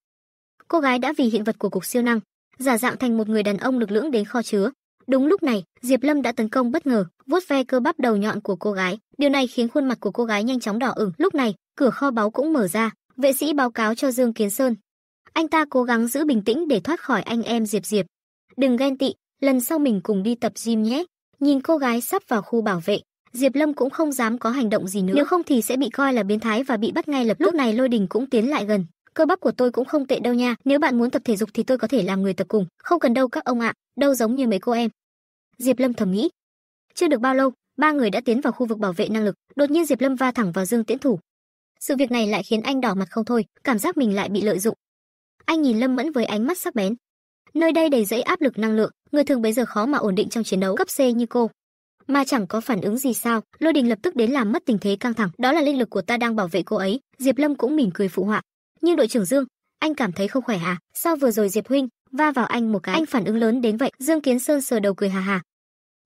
Cô gái đã vì hiện vật của cục siêu năng, giả dạng thành một người đàn ông lực lưỡng đến kho chứa. Đúng lúc này, Diệp Lâm đã tấn công bất ngờ, vuốt ve cơ bắp đầu nhọn của cô gái. Điều này khiến khuôn mặt của cô gái nhanh chóng đỏ ửng. Lúc này, cửa kho báu cũng mở ra, vệ sĩ báo cáo cho Dương Kiến Sơn. Anh ta cố gắng giữ bình tĩnh để thoát khỏi anh em Diệp Diệp. Đừng ghen tị, lần sau mình cùng đi tập gym nhé. Nhìn cô gái sắp vào khu bảo vệ, Diệp Lâm cũng không dám có hành động gì nữa. Nếu không thì sẽ bị coi là biến thái và bị bắt ngay lập tức. Lúc này Lôi Đình cũng tiến lại gần. Cơ bắp của tôi cũng không tệ đâu nha, nếu bạn muốn tập thể dục thì tôi có thể làm người tập cùng, không cần đâu các ông ạ, đâu giống như mấy cô em. Diệp Lâm thầm nghĩ. Chưa được bao lâu, ba người đã tiến vào khu vực bảo vệ năng lực, đột nhiên Diệp Lâm va thẳng vào Dương Tiễn Thủ. Sự việc này lại khiến anh đỏ mặt không thôi, cảm giác mình lại bị lợi dụng. Anh nhìn Lâm Mẫn với ánh mắt sắc bén. Nơi đây đầy dẫy áp lực năng lượng, người thường bây giờ khó mà ổn định trong chiến đấu cấp C như cô. Mà chẳng có phản ứng gì sao, Lôi Đình lập tức đến làm mất tình thế căng thẳng, đó là linh lực của ta đang bảo vệ cô ấy. Diệp Lâm cũng mỉm cười phụ họa. Nhưng đội trưởng Dương, anh cảm thấy không khỏe à? Sao vừa rồi Diệp huynh va vào anh một cái, anh phản ứng lớn đến vậy? Dương Kiến Sơn sờ đầu cười hà hà.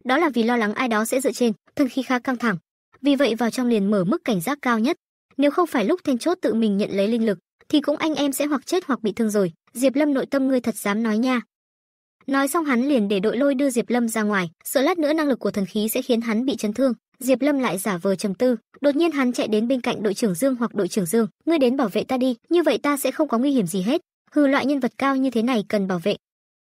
Đó là vì lo lắng ai đó sẽ dựa trên, thân khi khá căng thẳng. Vì vậy vào trong liền mở mức cảnh giác cao nhất. Nếu không phải lúc then chốt tự mình nhận lấy linh lực, thì cũng anh em sẽ hoặc chết hoặc bị thương rồi. Diệp Lâm nội tâm ngươi thật dám nói nha. Nói xong hắn liền để đội lôi đưa Diệp Lâm ra ngoài, sợ lát nữa năng lực của thần khí sẽ khiến hắn bị chấn thương. Diệp Lâm lại giả vờ trầm tư, đột nhiên hắn chạy đến bên cạnh đội trưởng Dương hoặc đội trưởng Dương, ngươi đến bảo vệ ta đi, như vậy ta sẽ không có nguy hiểm gì hết. Hừ loại nhân vật cao như thế này cần bảo vệ.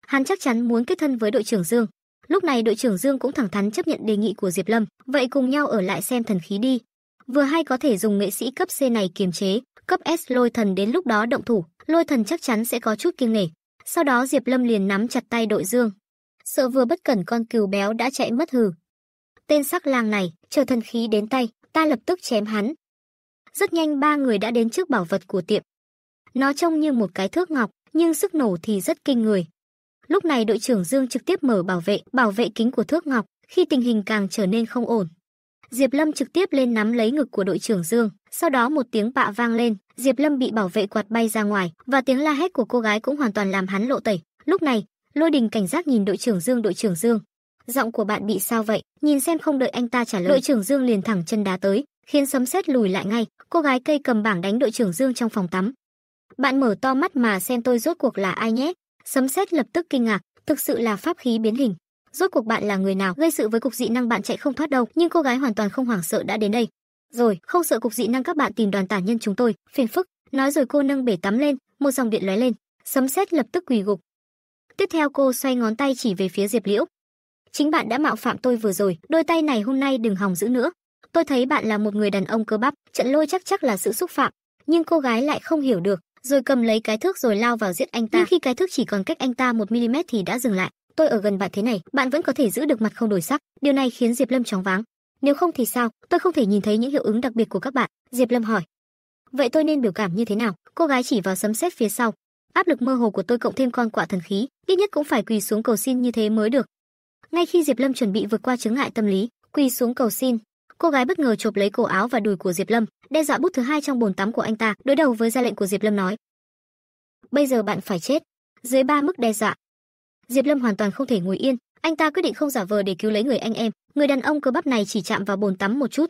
Hắn chắc chắn muốn kết thân với đội trưởng Dương. Lúc này đội trưởng Dương cũng thẳng thắn chấp nhận đề nghị của Diệp Lâm, vậy cùng nhau ở lại xem thần khí đi. Vừa hay có thể dùng nghệ sĩ cấp C này kiềm chế, cấp S lôi thần đến lúc đó động thủ, lôi thần chắc chắn sẽ có chút kiêng nể. Sau đó Diệp Lâm liền nắm chặt tay đội Dương. Sợ vừa bất cẩn con cừu béo đã chạy mất hừ. Tên sắc lang này, chờ thần khí đến tay, ta lập tức chém hắn. Rất nhanh ba người đã đến trước bảo vật của tiệm. Nó trông như một cái thước ngọc, nhưng sức nổ thì rất kinh người. Lúc này đội trưởng Dương trực tiếp mở bảo vệ, bảo vệ kính của thước ngọc, khi tình hình càng trở nên không ổn. Diệp Lâm trực tiếp lên nắm lấy ngực của đội trưởng Dương, sau đó một tiếng bạ vang lên, Diệp Lâm bị bảo vệ quạt bay ra ngoài, và tiếng la hét của cô gái cũng hoàn toàn làm hắn lộ tẩy. Lúc này, Lôi Đình cảnh giác nhìn đội trưởng Dương, đội trưởng Dương. Giọng của bạn bị sao vậy? Nhìn xem không đợi anh ta trả lời. Đội trưởng Dương liền thẳng chân đá tới, khiến sấm sét lùi lại ngay. Cô gái cây cầm bảng đánh đội trưởng Dương trong phòng tắm. Bạn mở to mắt mà xem tôi rốt cuộc là ai nhé. Sấm sét lập tức kinh ngạc, thực sự là pháp khí biến hình. Rốt cuộc bạn là người nào? Gây sự với cục dị năng bạn chạy không thoát đâu, nhưng cô gái hoàn toàn không hoảng sợ đã đến đây. Rồi, không sợ cục dị năng các bạn tìm đoàn tả nhân chúng tôi, phiền phức. Nói rồi cô nâng bể tắm lên, một dòng điện lóe lên, sấm sét lập tức quỳ gục. Tiếp theo cô xoay ngón tay chỉ về phía Diệp Liễu. Chính bạn đã mạo phạm tôi vừa rồi, đôi tay này hôm nay đừng hòng giữ nữa. Tôi thấy bạn là một người đàn ông cơ bắp, trận lôi chắc chắc là sự xúc phạm, nhưng cô gái lại không hiểu được, rồi cầm lấy cái thước rồi lao vào giết anh ta. Nhưng khi cái thước chỉ còn cách anh ta một mm thì đã dừng lại. Tôi ở gần bạn thế này, bạn vẫn có thể giữ được mặt không đổi sắc. Điều này khiến Diệp Lâm chóng váng. Nếu không thì sao? Tôi không thể nhìn thấy những hiệu ứng đặc biệt của các bạn." Diệp Lâm hỏi. "Vậy tôi nên biểu cảm như thế nào?" Cô gái chỉ vào sấm sét phía sau. "Áp lực mơ hồ của tôi cộng thêm con quạ thần khí, ít nhất cũng phải quỳ xuống cầu xin như thế mới được." Ngay khi Diệp Lâm chuẩn bị vượt qua chứng ngại tâm lý, quỳ xuống cầu xin, cô gái bất ngờ chộp lấy cổ áo và đùi của Diệp Lâm, đe dọa bút thứ hai trong bồn tắm của anh ta, đối đầu với ra lệnh của Diệp Lâm nói: "Bây giờ bạn phải chết." Dưới ba mức đe dọa, Diệp Lâm hoàn toàn không thể ngồi yên, anh ta quyết định không giả vờ để cứu lấy người anh em, người đàn ông cơ bắp này chỉ chạm vào bồn tắm một chút.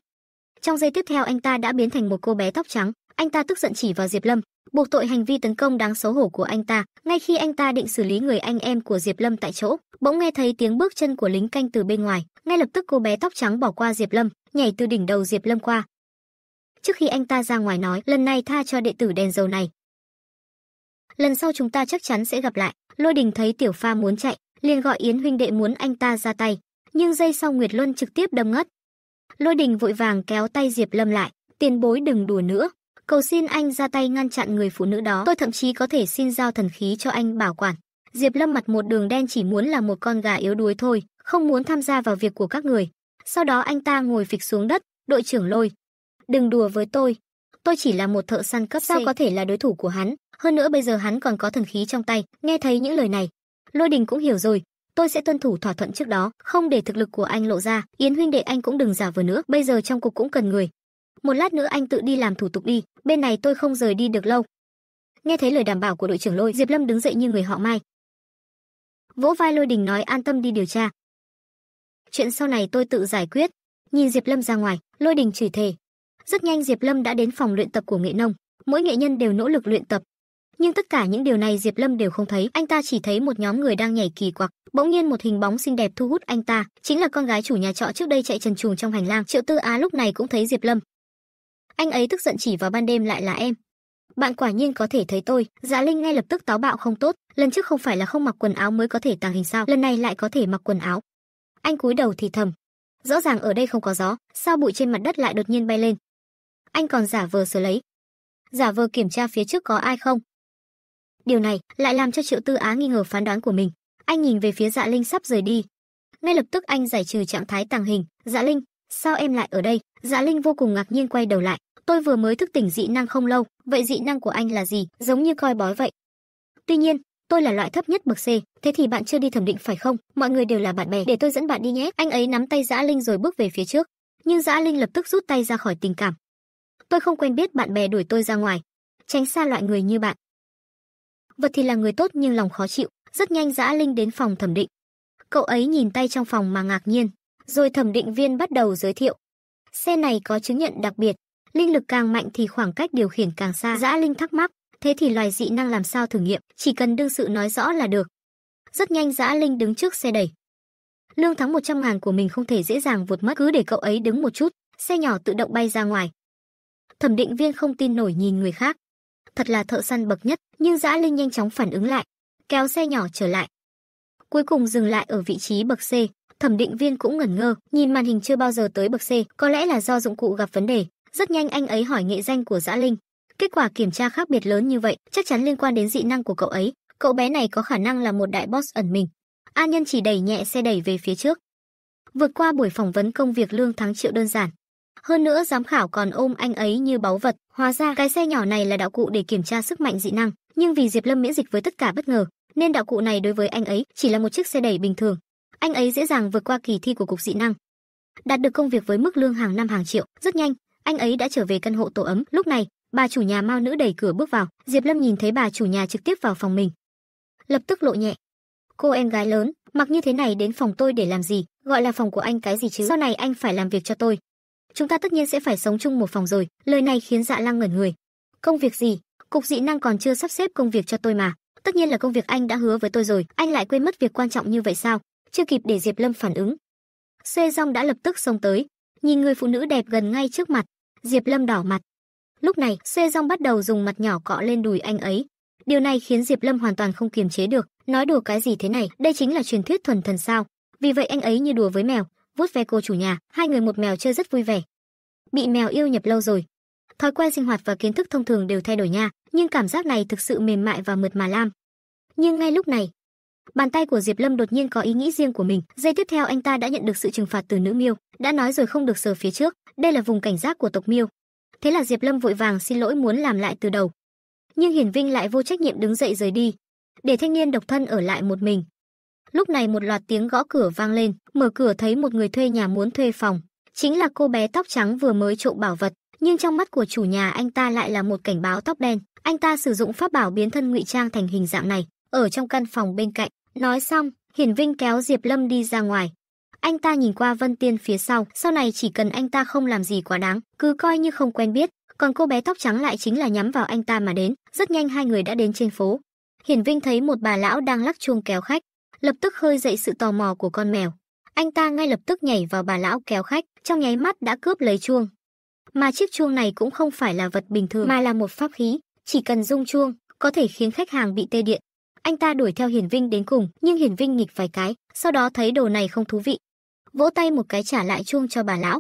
Trong giây tiếp theo anh ta đã biến thành một cô bé tóc trắng, anh ta tức giận chỉ vào Diệp Lâm, buộc tội hành vi tấn công đáng xấu hổ của anh ta. Ngay khi anh ta định xử lý người anh em của Diệp Lâm tại chỗ, bỗng nghe thấy tiếng bước chân của lính canh từ bên ngoài, ngay lập tức cô bé tóc trắng bỏ qua Diệp Lâm, nhảy từ đỉnh đầu Diệp Lâm qua. Trước khi anh ta ra ngoài nói, lần này tha cho đệ tử đèn dầu này. Lần sau chúng ta chắc chắn sẽ gặp lại. Lôi Đình thấy Tiểu Pha muốn chạy, liền gọi Yến huynh đệ muốn anh ta ra tay, nhưng giây sau Nguyệt Luân trực tiếp đâm ngất. Lôi Đình vội vàng kéo tay Diệp Lâm lại, "Tiền bối đừng đùa nữa, cầu xin anh ra tay ngăn chặn người phụ nữ đó, tôi thậm chí có thể xin giao thần khí cho anh bảo quản." Diệp Lâm mặt một đường đen chỉ muốn là một con gà yếu đuối thôi, không muốn tham gia vào việc của các người. Sau đó anh ta ngồi phịch xuống đất, "Đội trưởng Lôi, đừng đùa với tôi, tôi chỉ là một thợ săn cấp sao có thể là đối thủ của hắn, hơn nữa bây giờ hắn còn có thần khí trong tay." Nghe thấy những lời này, Lôi Đình cũng hiểu rồi, tôi sẽ tuân thủ thỏa thuận trước đó, không để thực lực của anh lộ ra. Yến huynh đệ anh cũng đừng giả vờ nữa, bây giờ trong cục cũng cần người. Một lát nữa anh tự đi làm thủ tục đi, bên này tôi không rời đi được lâu. Nghe thấy lời đảm bảo của đội trưởng Lôi, Diệp Lâm đứng dậy như người họ Mai. Vỗ vai Lôi Đình nói an tâm đi điều tra. Chuyện sau này tôi tự giải quyết. Nhìn Diệp Lâm ra ngoài, Lôi Đình chửi thề. Rất nhanh Diệp Lâm đã đến phòng luyện tập của nghệ nông, mỗi nghệ nhân đều nỗ lực luyện tập, nhưng tất cả những điều này Diệp Lâm đều không thấy, anh ta chỉ thấy một nhóm người đang nhảy kỳ quặc. Bỗng nhiên một hình bóng xinh đẹp thu hút anh ta, chính là con gái chủ nhà trọ trước đây chạy trần truồng trong hành lang. Triệu Tư Á lúc này cũng thấy Diệp Lâm. Anh ấy tức giận chỉ vào ban đêm lại là em. Bạn quả nhiên có thể thấy tôi, Dạ Linh ngay lập tức táo bạo không tốt, lần trước không phải là không mặc quần áo mới có thể tàng hình sao, lần này lại có thể mặc quần áo. Anh cúi đầu thì thầm, rõ ràng ở đây không có gió, sao bụi trên mặt đất lại đột nhiên bay lên? Anh còn giả vờ sờ lấy. Giả vờ kiểm tra phía trước có ai không, Điều này lại làm cho Triệu Tư Á nghi ngờ phán đoán của mình. Anh nhìn về phía Dạ Linh sắp rời đi. Ngay lập tức anh giải trừ trạng thái tàng hình. Dạ Linh, sao em lại ở đây? Dạ Linh vô cùng ngạc nhiên quay đầu lại. Tôi vừa mới thức tỉnh dị năng không lâu, vậy dị năng của anh là gì? Giống như coi bói vậy. Tuy nhiên, tôi là loại thấp nhất bậc C, thế thì bạn chưa đi thẩm định phải không? Mọi người đều là bạn bè, để tôi dẫn bạn đi nhé. Anh ấy nắm tay dạ Linh rồi bước về phía trước, nhưng dạ Linh lập tức rút tay ra khỏi tình cảm. Tôi không quen biết bạn bè đuổi tôi ra ngoài, tránh xa loại người như bạn. Vật thì là người tốt nhưng lòng khó chịu, rất nhanh Dã Linh đến phòng thẩm định. Cậu ấy nhìn tay trong phòng mà ngạc nhiên, rồi thẩm định viên bắt đầu giới thiệu. Xe này có chứng nhận đặc biệt, linh lực càng mạnh thì khoảng cách điều khiển càng xa. Dã Linh thắc mắc, thế thì loài dị năng làm sao thử nghiệm, chỉ cần đương sự nói rõ là được. Rất nhanh Dã Linh đứng trước xe đẩy. Lương thắng 100 ngàn của mình không thể dễ dàng vụt mất cứ để cậu ấy đứng một chút, xe nhỏ tự động bay ra ngoài. Thẩm định viên không tin nổi nhìn người khác, thật là thợ săn bậc nhất, nhưng Dã Linh nhanh chóng phản ứng lại, kéo xe nhỏ trở lại. Cuối cùng dừng lại ở vị trí bậc C, thẩm định viên cũng ngẩn ngơ, nhìn màn hình chưa bao giờ tới bậc C, có lẽ là do dụng cụ gặp vấn đề. Rất nhanh anh ấy hỏi nghệ danh của Dã Linh. Kết quả kiểm tra khác biệt lớn như vậy, chắc chắn liên quan đến dị năng của cậu ấy. Cậu bé này có khả năng là một đại boss ẩn mình. A Nhân chỉ đẩy nhẹ xe đẩy về phía trước. Vượt qua buổi phỏng vấn công việc lương tháng triệu đơn giản, hơn nữa giám khảo còn ôm anh ấy như báu vật, hóa ra cái xe nhỏ này là đạo cụ để kiểm tra sức mạnh dị năng, nhưng vì Diệp Lâm miễn dịch với tất cả bất ngờ, nên đạo cụ này đối với anh ấy chỉ là một chiếc xe đẩy bình thường. Anh ấy dễ dàng vượt qua kỳ thi của cục dị năng, đạt được công việc với mức lương hàng năm hàng triệu, rất nhanh, anh ấy đã trở về căn hộ tổ ấm. Lúc này, bà chủ nhà Mao nữ đẩy cửa bước vào, Diệp Lâm nhìn thấy bà chủ nhà trực tiếp vào phòng mình, lập tức lộ nhẹ. Cô em gái lớn, mặc như thế này đến phòng tôi để làm gì, gọi là phòng của anh cái gì chứ? Sau này anh phải làm việc cho tôi, chúng ta tất nhiên sẽ phải sống chung một phòng rồi. Lời này khiến Dạ Lăng ngẩn người. Công việc gì? Cục dị năng còn chưa sắp xếp công việc cho tôi mà. Tất nhiên là công việc anh đã hứa với tôi rồi, anh lại quên mất việc quan trọng như vậy sao? Chưa kịp để Diệp Lâm phản ứng, Xê rong đã lập tức xông tới, nhìn người phụ nữ đẹp gần ngay trước mặt, Diệp Lâm đỏ mặt. Lúc này, Xê rong bắt đầu dùng mặt nhỏ cọ lên đùi anh ấy. Điều này khiến Diệp Lâm hoàn toàn không kiềm chế được, nói đùa cái gì thế này, đây chính là truyền thuyết thuần thần sao? Vì vậy anh ấy như đùa với mèo, vuốt ve cô chủ nhà, hai người một mèo chơi rất vui vẻ. Bị mèo yêu nhập lâu rồi, thói quen sinh hoạt và kiến thức thông thường đều thay đổi nha, nhưng cảm giác này thực sự mềm mại và mượt mà lam. Nhưng ngay lúc này, Bàn tay của Diệp Lâm đột nhiên có ý nghĩ riêng của mình, giây tiếp theo anh ta đã nhận được sự trừng phạt từ nữ Miêu, đã nói rồi không được sờ phía trước, đây là vùng cảnh giác của tộc Miêu. Thế là Diệp Lâm vội vàng xin lỗi muốn làm lại từ đầu. Nhưng Hiển Vinh lại vô trách nhiệm đứng dậy rời đi, để thanh niên độc thân ở lại một mình. Lúc này một loạt tiếng gõ cửa vang lên, mở cửa thấy một người thuê nhà muốn thuê phòng, chính là cô bé tóc trắng vừa mới trộm bảo vật, nhưng trong mắt của chủ nhà anh ta lại là một cảnh báo tóc đen. Anh ta sử dụng pháp bảo biến thân ngụy trang thành hình dạng này, ở trong căn phòng bên cạnh. Nói xong, Hiển Vinh kéo Diệp Lâm đi ra ngoài. Anh ta nhìn qua Vân Tiên phía sau, sau này chỉ cần anh ta không làm gì quá đáng, cứ coi như không quen biết, còn cô bé tóc trắng lại chính là nhắm vào anh ta mà đến. Rất nhanh hai người đã đến trên phố. Hiển Vinh thấy một bà lão đang lắc chuông kéo khách, lập tức khơi dậy sự tò mò của con mèo. Anh ta ngay lập tức nhảy vào bà lão kéo khách, trong nháy mắt đã cướp lấy chuông. Mà chiếc chuông này cũng không phải là vật bình thường mà là một pháp khí, chỉ cần rung chuông, có thể khiến khách hàng bị tê điện. Anh ta đuổi theo Hiển Vinh đến cùng, nhưng Hiển Vinh nghịch vài cái, sau đó thấy đồ này không thú vị, vỗ tay một cái trả lại chuông cho bà lão.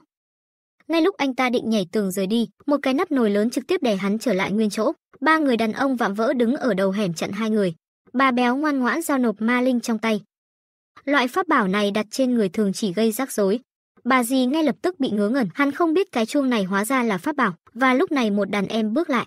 Ngay lúc anh ta định nhảy tường rời đi, một cái nắp nồi lớn trực tiếp đè hắn trở lại nguyên chỗ. Ba người đàn ông vạm vỡ đứng ở đầu hẻm chặn hai người. Bà béo ngoan ngoãn giao nộp ma linh trong tay. Loại pháp bảo này đặt trên người thường chỉ gây rắc rối. Bà dì ngay lập tức bị ngớ ngẩn, hắn không biết cái chuông này hóa ra là pháp bảo, và lúc này một đàn em bước lại.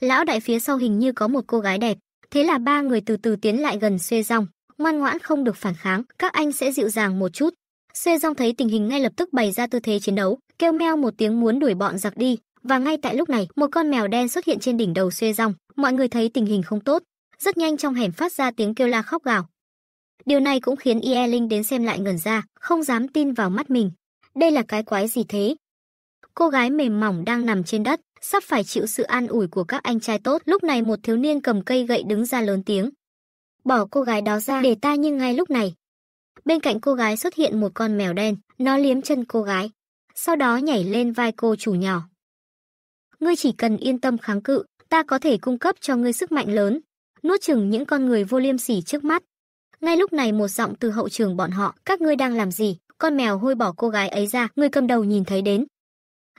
Lão đại phía sau hình như có một cô gái đẹp, thế là ba người từ từ tiến lại gần Xuê Rong, ngoan ngoãn không được phản kháng, các anh sẽ dịu dàng một chút. Xuê Rong thấy tình hình ngay lập tức bày ra tư thế chiến đấu, kêu meo một tiếng muốn đuổi bọn giặc đi, và ngay tại lúc này, một con mèo đen xuất hiện trên đỉnh đầu Xuê Rong, mọi người thấy tình hình không tốt, rất nhanh trong hẻm phát ra tiếng kêu la khóc gào. Điều này cũng khiến Ie Linh đến xem lại ngẩn ra, không dám tin vào mắt mình. Đây là cái quái gì thế? Cô gái mềm mỏng đang nằm trên đất, sắp phải chịu sự an ủi của các anh trai tốt. Lúc này một thiếu niên cầm cây gậy đứng ra lớn tiếng. Bỏ cô gái đó ra để ta nhưng ngay lúc này. Bên cạnh cô gái xuất hiện một con mèo đen, nó liếm chân cô gái. Sau đó nhảy lên vai cô chủ nhỏ. Ngươi chỉ cần yên tâm kháng cự, ta có thể cung cấp cho ngươi sức mạnh lớn. Nuốt chừng những con người vô liêm sỉ trước mắt. Ngay lúc này một giọng từ hậu trường bọn họ, các ngươi đang làm gì? Con mèo hôi bỏ cô gái ấy ra, người cầm đầu nhìn thấy đến,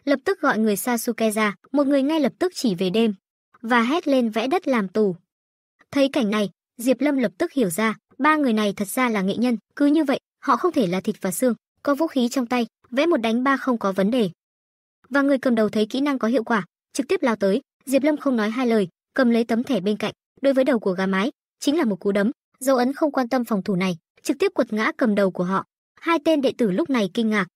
lập tức gọi người Sasuke ra, một người ngay lập tức chỉ về đêm và hét lên vẽ đất làm tù. Thấy cảnh này, Diệp Lâm lập tức hiểu ra, ba người này thật ra là nghệ nhân, cứ như vậy, họ không thể là thịt và xương, có vũ khí trong tay, vẽ một đánh ba không có vấn đề. Và người cầm đầu thấy kỹ năng có hiệu quả, trực tiếp lao tới, Diệp Lâm không nói hai lời, cầm lấy tấm thẻ bên cạnh, đối với đầu của gà mái, chính là một cú đấm, dấu ấn không quan tâm phòng thủ này, trực tiếp quật ngã cầm đầu của họ. Hai tên đệ tử lúc này kinh ngạc,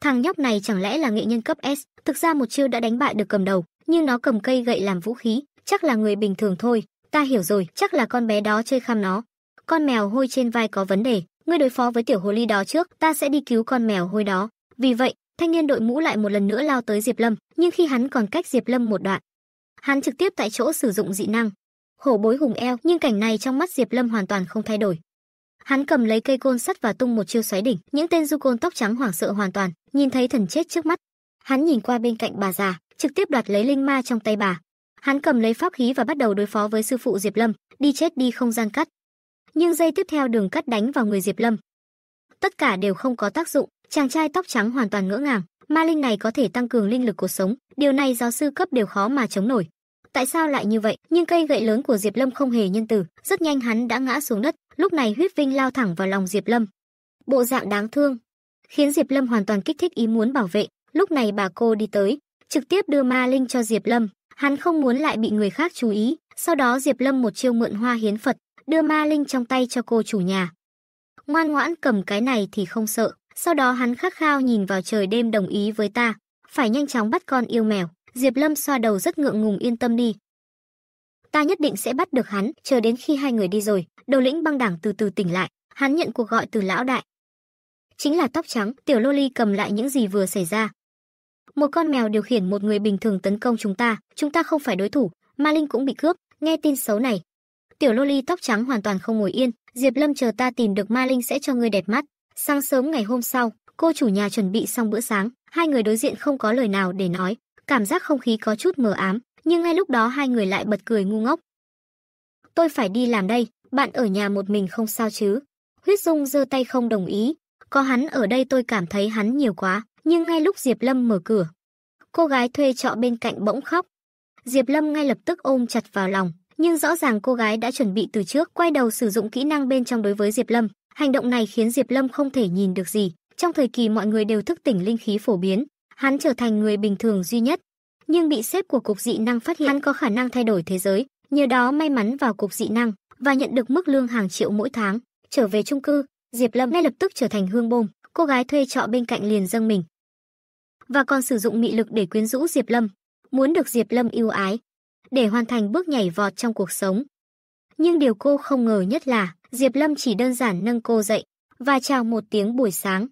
Thằng nhóc này chẳng lẽ là nghệ nhân cấp S, thực ra một chiêu đã đánh bại được cầm đầu, nhưng nó cầm cây gậy làm vũ khí, chắc là người bình thường thôi. Ta hiểu rồi, chắc là con bé đó chơi khăm nó. Con mèo hôi trên vai có vấn đề, ngươi đối phó với tiểu hồ ly đó trước, ta sẽ đi cứu con mèo hôi đó. Vì vậy, thanh niên đội mũ lại một lần nữa lao tới Diệp Lâm, nhưng khi hắn còn cách Diệp Lâm một đoạn, hắn trực tiếp tại chỗ sử dụng dị năng. Hổ bối hùng eo, nhưng cảnh này trong mắt Diệp Lâm hoàn toàn không thay đổi. Hắn cầm lấy cây côn sắt và tung một chiêu xoáy đỉnh, những tên du côn tóc trắng hoảng sợ hoàn toàn, nhìn thấy thần chết trước mắt. Hắn nhìn qua bên cạnh bà già, trực tiếp đoạt lấy linh ma trong tay bà. Hắn cầm lấy pháp khí và bắt đầu đối phó với sư phụ Diệp Lâm, đi chết đi không gian cắt. Nhưng dây tiếp theo đường cắt đánh vào người Diệp Lâm. Tất cả đều không có tác dụng, chàng trai tóc trắng hoàn toàn ngỡ ngàng, ma linh này có thể tăng cường linh lực cuộc sống, điều này giáo sư cấp đều khó mà chống nổi. Tại sao lại như vậy? Nhưng cây gậy lớn của Diệp Lâm không hề nhân từ, rất nhanh hắn đã ngã xuống đất, lúc này huyết vinh lao thẳng vào lòng Diệp Lâm. Bộ dạng đáng thương, khiến Diệp Lâm hoàn toàn kích thích ý muốn bảo vệ. Lúc này bà cô đi tới, trực tiếp đưa ma linh cho Diệp Lâm, hắn không muốn lại bị người khác chú ý. Sau đó Diệp Lâm một chiêu mượn hoa hiến Phật, đưa ma linh trong tay cho cô chủ nhà. Ngoan ngoãn cầm cái này thì không sợ. Sau đó hắn khát khao nhìn vào trời đêm đồng ý với ta, phải nhanh chóng bắt con yêu mèo. Diệp Lâm xoa đầu rất ngượng ngùng yên tâm đi. Ta nhất định sẽ bắt được hắn, chờ đến khi hai người đi rồi, đầu lĩnh băng đảng từ từ tỉnh lại, hắn nhận cuộc gọi từ lão đại. Chính là tóc trắng, tiểu loli cầm lại những gì vừa xảy ra. Một con mèo điều khiển một người bình thường tấn công chúng ta, chúng ta không phải đối thủ, Ma Linh cũng bị cướp, nghe tin xấu này. Tiểu loli tóc trắng hoàn toàn không ngồi yên, Diệp Lâm chờ ta tìm được Ma Linh sẽ cho ngươi đẹp mắt. Sáng sớm ngày hôm sau, cô chủ nhà chuẩn bị xong bữa sáng, hai người đối diện không có lời nào để nói, cảm giác không khí có chút mờ ám, nhưng ngay lúc đó hai người lại bật cười ngu ngốc. Tôi phải đi làm đây, bạn ở nhà một mình không sao chứ? Huyết Dung giơ tay không đồng ý, có hắn ở đây tôi cảm thấy hắn nhiều quá, nhưng ngay lúc Diệp Lâm mở cửa, cô gái thuê trọ bên cạnh bỗng khóc. Diệp Lâm ngay lập tức ôm chặt vào lòng, nhưng rõ ràng cô gái đã chuẩn bị từ trước, quay đầu sử dụng kỹ năng bên trong đối với Diệp Lâm. Hành động này khiến Diệp Lâm không thể nhìn được gì. Trong thời kỳ mọi người đều thức tỉnh linh khí phổ biến, hắn trở thành người bình thường duy nhất. Nhưng bị xếp của cục dị năng phát hiện hắn có khả năng thay đổi thế giới, nhờ đó may mắn vào cục dị năng và nhận được mức lương hàng triệu mỗi tháng. Trở về chung cư, Diệp Lâm ngay lập tức trở thành hương bông cô gái thuê trọ bên cạnh liền dâng mình. Và còn sử dụng mị lực để quyến rũ Diệp Lâm, muốn được Diệp Lâm yêu ái, để hoàn thành bước nhảy vọt trong cuộc sống. Nhưng điều cô không ngờ nhất là, Diệp Lâm chỉ đơn giản nâng cô dậy và chào một tiếng buổi sáng.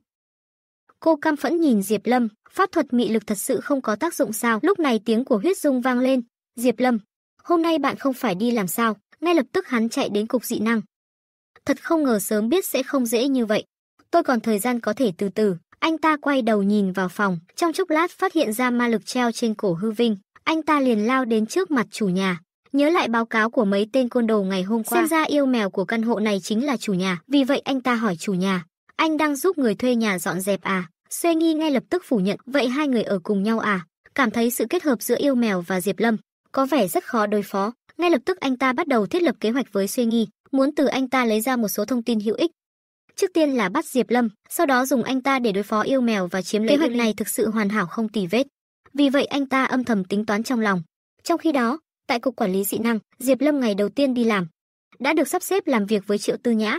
Cô căm phẫn nhìn Diệp Lâm, pháp thuật mị lực thật sự không có tác dụng sao? Lúc này tiếng của huyết dung vang lên, "Diệp Lâm, hôm nay bạn không phải đi làm sao?" Ngay lập tức hắn chạy đến cục dị năng. Thật không ngờ sớm biết sẽ không dễ như vậy. Tôi còn thời gian có thể từ từ. Anh ta quay đầu nhìn vào phòng, trong chốc lát phát hiện ra ma lực treo trên cổ hư vinh. Anh ta liền lao đến trước mặt chủ nhà, nhớ lại báo cáo của mấy tên côn đồ ngày hôm qua. Xem ra yêu mèo của căn hộ này chính là chủ nhà. Vì vậy anh ta hỏi chủ nhà, anh đang giúp người thuê nhà dọn dẹp à? Xuê Nghi ngay lập tức phủ nhận, vậy hai người ở cùng nhau à? Cảm thấy sự kết hợp giữa yêu mèo và Diệp Lâm có vẻ rất khó đối phó. Ngay lập tức anh ta bắt đầu thiết lập kế hoạch với Xuê Nghi, muốn từ anh ta lấy ra một số thông tin hữu ích. Trước tiên là bắt Diệp Lâm, sau đó dùng anh ta để đối phó yêu mèo và chiếm lấy kế hoạch này thực sự hoàn hảo không tì vết. Vì vậy anh ta âm thầm tính toán trong lòng. Trong khi đó, tại cục quản lý dị năng, Diệp Lâm ngày đầu tiên đi làm, đã được sắp xếp làm việc với Triệu Tư Nhã.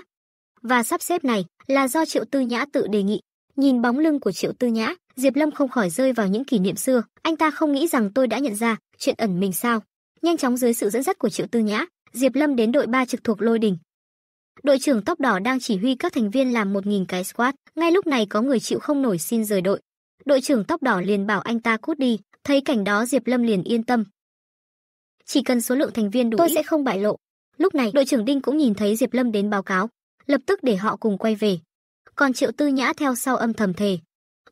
Và sắp xếp này là do Triệu Tư Nhã tự đề nghị. Nhìn bóng lưng của Triệu Tư Nhã, Diệp Lâm không khỏi rơi vào những kỷ niệm xưa, anh ta không nghĩ rằng tôi đã nhận ra chuyện ẩn mình sao? Nhanh chóng dưới sự dẫn dắt của Triệu Tư Nhã, Diệp Lâm đến đội 3 trực thuộc Lôi Đình. Đội trưởng tóc đỏ đang chỉ huy các thành viên làm 1000 cái squat, ngay lúc này có người chịu không nổi xin rời đội. Đội trưởng tóc đỏ liền bảo anh ta cút đi, thấy cảnh đó Diệp Lâm liền yên tâm. Chỉ cần số lượng thành viên đủ tôi sẽ không bại lộ. Lúc này, đội trưởng Đinh cũng nhìn thấy Diệp Lâm đến báo cáo, lập tức để họ cùng quay về. Còn Triệu Tư Nhã theo sau âm thầm thề,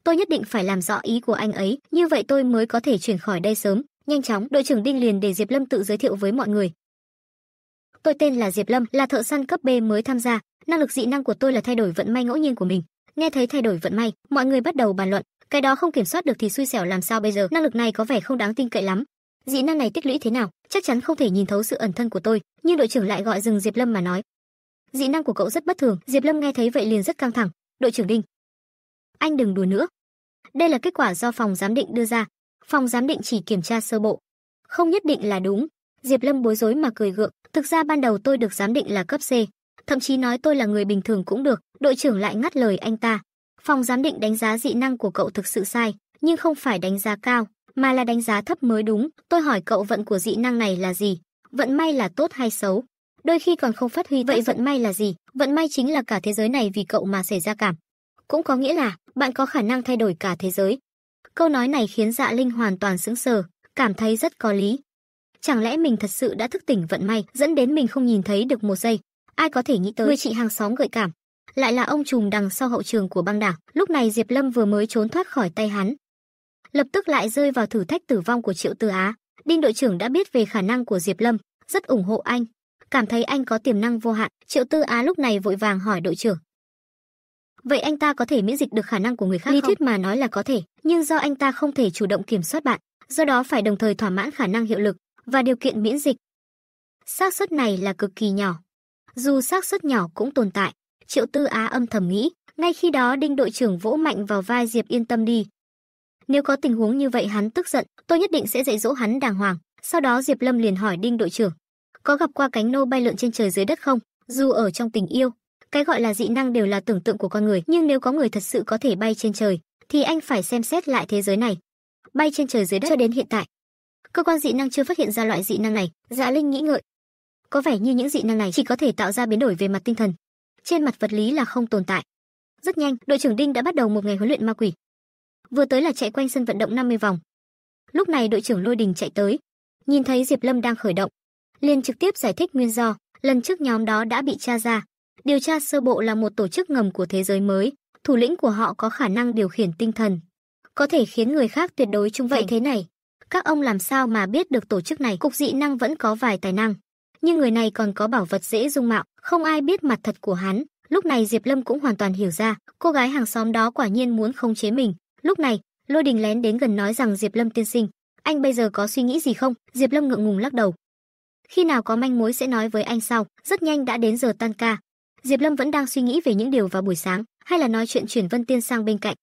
tôi nhất định phải làm rõ ý của anh ấy, như vậy tôi mới có thể chuyển khỏi đây sớm. Nhanh chóng, đội trưởng Đinh liền để Diệp Lâm tự giới thiệu với mọi người. Tôi tên là Diệp Lâm, là thợ săn cấp B mới tham gia, năng lực dị năng của tôi là thay đổi vận may ngẫu nhiên của mình. Nghe thấy thay đổi vận may, mọi người bắt đầu bàn luận, cái đó không kiểm soát được thì xui xẻo làm sao bây giờ? Năng lực này có vẻ không đáng tin cậy lắm. Dị năng này tích lũy thế nào? Chắc chắn không thể nhìn thấu sự ẩn thân của tôi, nhưng đội trưởng lại gọi dừng Diệp Lâm mà nói. Dị năng của cậu rất bất thường, Diệp Lâm nghe thấy vậy liền rất căng thẳng. Đội trưởng Đinh, anh đừng đùa nữa. Đây là kết quả do phòng giám định đưa ra, phòng giám định chỉ kiểm tra sơ bộ, không nhất định là đúng. Diệp Lâm bối rối mà cười gượng, thực ra ban đầu tôi được giám định là cấp C, thậm chí nói tôi là người bình thường cũng được, đội trưởng lại ngắt lời anh ta. Phòng giám định đánh giá dị năng của cậu thực sự sai, nhưng không phải đánh giá cao, mà là đánh giá thấp mới đúng. Tôi hỏi cậu vận của dị năng này là gì? Vận may là tốt hay xấu? Đôi khi còn không phát huy vậy vận may là gì? Vận may chính là cả thế giới này vì cậu mà xảy ra cảm. Cũng có nghĩa là bạn có khả năng thay đổi cả thế giới. Câu nói này khiến Dạ Linh hoàn toàn sững sờ, cảm thấy rất có lý. Chẳng lẽ mình thật sự đã thức tỉnh vận may, dẫn đến mình không nhìn thấy được một giây? Ai có thể nghĩ tới người chị hàng xóm gợi cảm, lại là ông trùm đằng sau hậu trường của băng đảng. Lúc này Diệp Lâm vừa mới trốn thoát khỏi tay hắn, lập tức lại rơi vào thử thách tử vong của Triệu Tư Á. Đinh đội trưởng đã biết về khả năng của Diệp Lâm, rất ủng hộ anh, cảm thấy anh có tiềm năng vô hạn. Triệu Tư Á lúc này vội vàng hỏi đội trưởng. Vậy anh ta có thể miễn dịch được khả năng của người khác Lý thuyết mà nói là có thể, nhưng do anh ta không thể chủ động kiểm soát bạn, do đó phải đồng thời thỏa mãn khả năng hiệu lực và điều kiện miễn dịch. xác suất này là cực kỳ nhỏ. Dù xác suất nhỏ cũng tồn tại, Triệu Tư Á âm thầm nghĩ, ngay khi đó Đinh đội trưởng vỗ mạnh vào vai Diệp yên tâm đi. Nếu có tình huống như vậy hắn tức giận, tôi nhất định sẽ dạy dỗ hắn đàng hoàng. Sau đó Diệp Lâm liền hỏi Đinh đội trưởng, có gặp qua cánh nô bay lượn trên trời dưới đất không? Dù ở trong tình yêu, cái gọi là dị năng đều là tưởng tượng của con người, nhưng nếu có người thật sự có thể bay trên trời, thì anh phải xem xét lại thế giới này. Bay trên trời dưới đất cho đến hiện tại, cơ quan dị năng chưa phát hiện ra loại dị năng này. Dạ Linh nghĩ ngợi, có vẻ như những dị năng này chỉ có thể tạo ra biến đổi về mặt tinh thần, trên mặt vật lý là không tồn tại. Rất nhanh, đội trưởng Đinh đã bắt đầu một ngày huấn luyện ma quỷ. Vừa tới là chạy quanh sân vận động 50 vòng. Lúc này đội trưởng Lôi Đình chạy tới, nhìn thấy Diệp Lâm đang khởi động, liền trực tiếp giải thích nguyên do, lần trước nhóm đó đã bị tra ra. Điều tra sơ bộ là một tổ chức ngầm của thế giới mới, thủ lĩnh của họ có khả năng điều khiển tinh thần, có thể khiến người khác tuyệt đối trung vậy thế này. Các ông làm sao mà biết được tổ chức này? Cục dị năng vẫn có vài tài năng, nhưng người này còn có bảo vật dễ dung mạo, không ai biết mặt thật của hắn. Lúc này Diệp Lâm cũng hoàn toàn hiểu ra, cô gái hàng xóm đó quả nhiên muốn không chế mình. Lúc này, Lôi Đình lén đến gần nói rằng Diệp Lâm tiên sinh, anh bây giờ có suy nghĩ gì không? Diệp Lâm ngượng ngùng lắc đầu khi nào có manh mối sẽ nói với anh sau. Rất nhanh đã đến giờ tan ca. Diệp Lâm vẫn đang suy nghĩ về những điều vào buổi sáng, hay là nói chuyện chuyển Vân Tiên sang bên cạnh.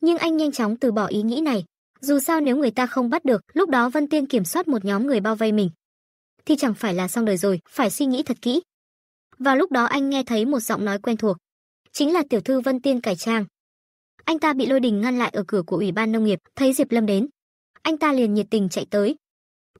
Nhưng anh nhanh chóng từ bỏ ý nghĩ này. Dù sao nếu người ta không bắt được, lúc đó Vân Tiên kiểm soát một nhóm người bao vây mình, thì chẳng phải là xong đời rồi, phải suy nghĩ thật kỹ. Vào lúc đó anh nghe thấy một giọng nói quen thuộc, chính là tiểu thư Vân Tiên cải trang. Anh ta bị Lôi Đình ngăn lại ở cửa của Ủy ban nông nghiệp, thấy Diệp Lâm đến, anh ta liền nhiệt tình chạy tới,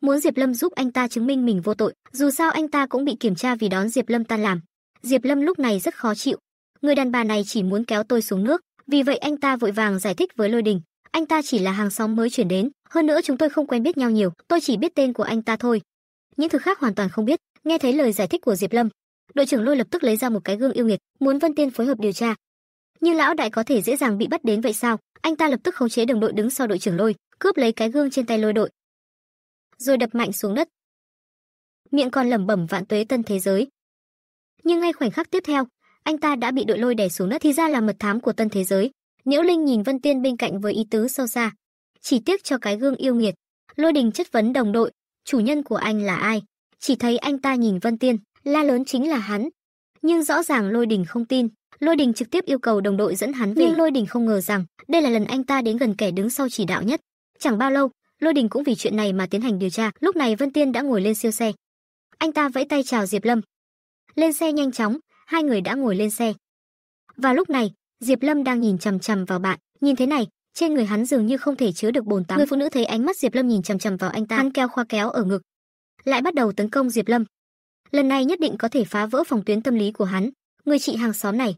muốn Diệp Lâm giúp anh ta chứng minh mình vô tội, dù sao anh ta cũng bị kiểm tra vì đón Diệp Lâm tan làm. Diệp Lâm lúc này rất khó chịu, người đàn bà này chỉ muốn kéo tôi xuống nước, vì vậy anh ta vội vàng giải thích với Lôi Đình, anh ta chỉ là hàng xóm mới chuyển đến, hơn nữa chúng tôi không quen biết nhau nhiều, tôi chỉ biết tên của anh ta thôi. Những thứ khác hoàn toàn không biết. Nghe thấy lời giải thích của Diệp Lâm, đội trưởng Lôi lập tức lấy ra một cái gương yêu nghiệt, muốn Vân Tiên phối hợp điều tra. Nhưng lão đại có thể dễ dàng bị bắt đến vậy sao? Anh ta lập tức khống chế đồng đội đứng sau đội trưởng Lôi, cướp lấy cái gương trên tay Lôi đội, rồi đập mạnh xuống đất. Miệng còn lẩm bẩm vạn tuế tân thế giới. Nhưng ngay khoảnh khắc tiếp theo, anh ta đã bị đội lôi đè xuống đất thì ra là mật thám của tân thế giới. Nhiễu Linh nhìn Vân Tiên bên cạnh với ý tứ sâu xa. Chỉ tiếc cho cái gương yêu nghiệt. Lôi Đình chất vấn đồng đội, chủ nhân của anh là ai? Chỉ thấy anh ta nhìn Vân Tiên, la lớn chính là hắn. Nhưng rõ ràng Lôi Đình không tin, Lôi Đình trực tiếp yêu cầu đồng đội dẫn hắn về. Nhưng Lôi Đình không ngờ rằng, đây là lần anh ta đến gần kẻ đứng sau chỉ đạo nhất. Chẳng bao lâu, Lôi Đình cũng vì chuyện này mà tiến hành điều tra. Lúc này Vân Tiên đã ngồi lên siêu xe. Anh ta vẫy tay chào Diệp Lâm. Lên xe nhanh chóng, hai người đã ngồi lên xe. Và lúc này, Diệp Lâm đang nhìn chằm chằm vào bạn, nhìn thế này, trên người hắn dường như không thể chứa được bồn tắm. Người phụ nữ thấy ánh mắt Diệp Lâm nhìn chằm chằm vào anh ta, hắn kéo khoa kéo ở ngực, lại bắt đầu tấn công Diệp Lâm. Lần này nhất định có thể phá vỡ phòng tuyến tâm lý của hắn, người chị hàng xóm này.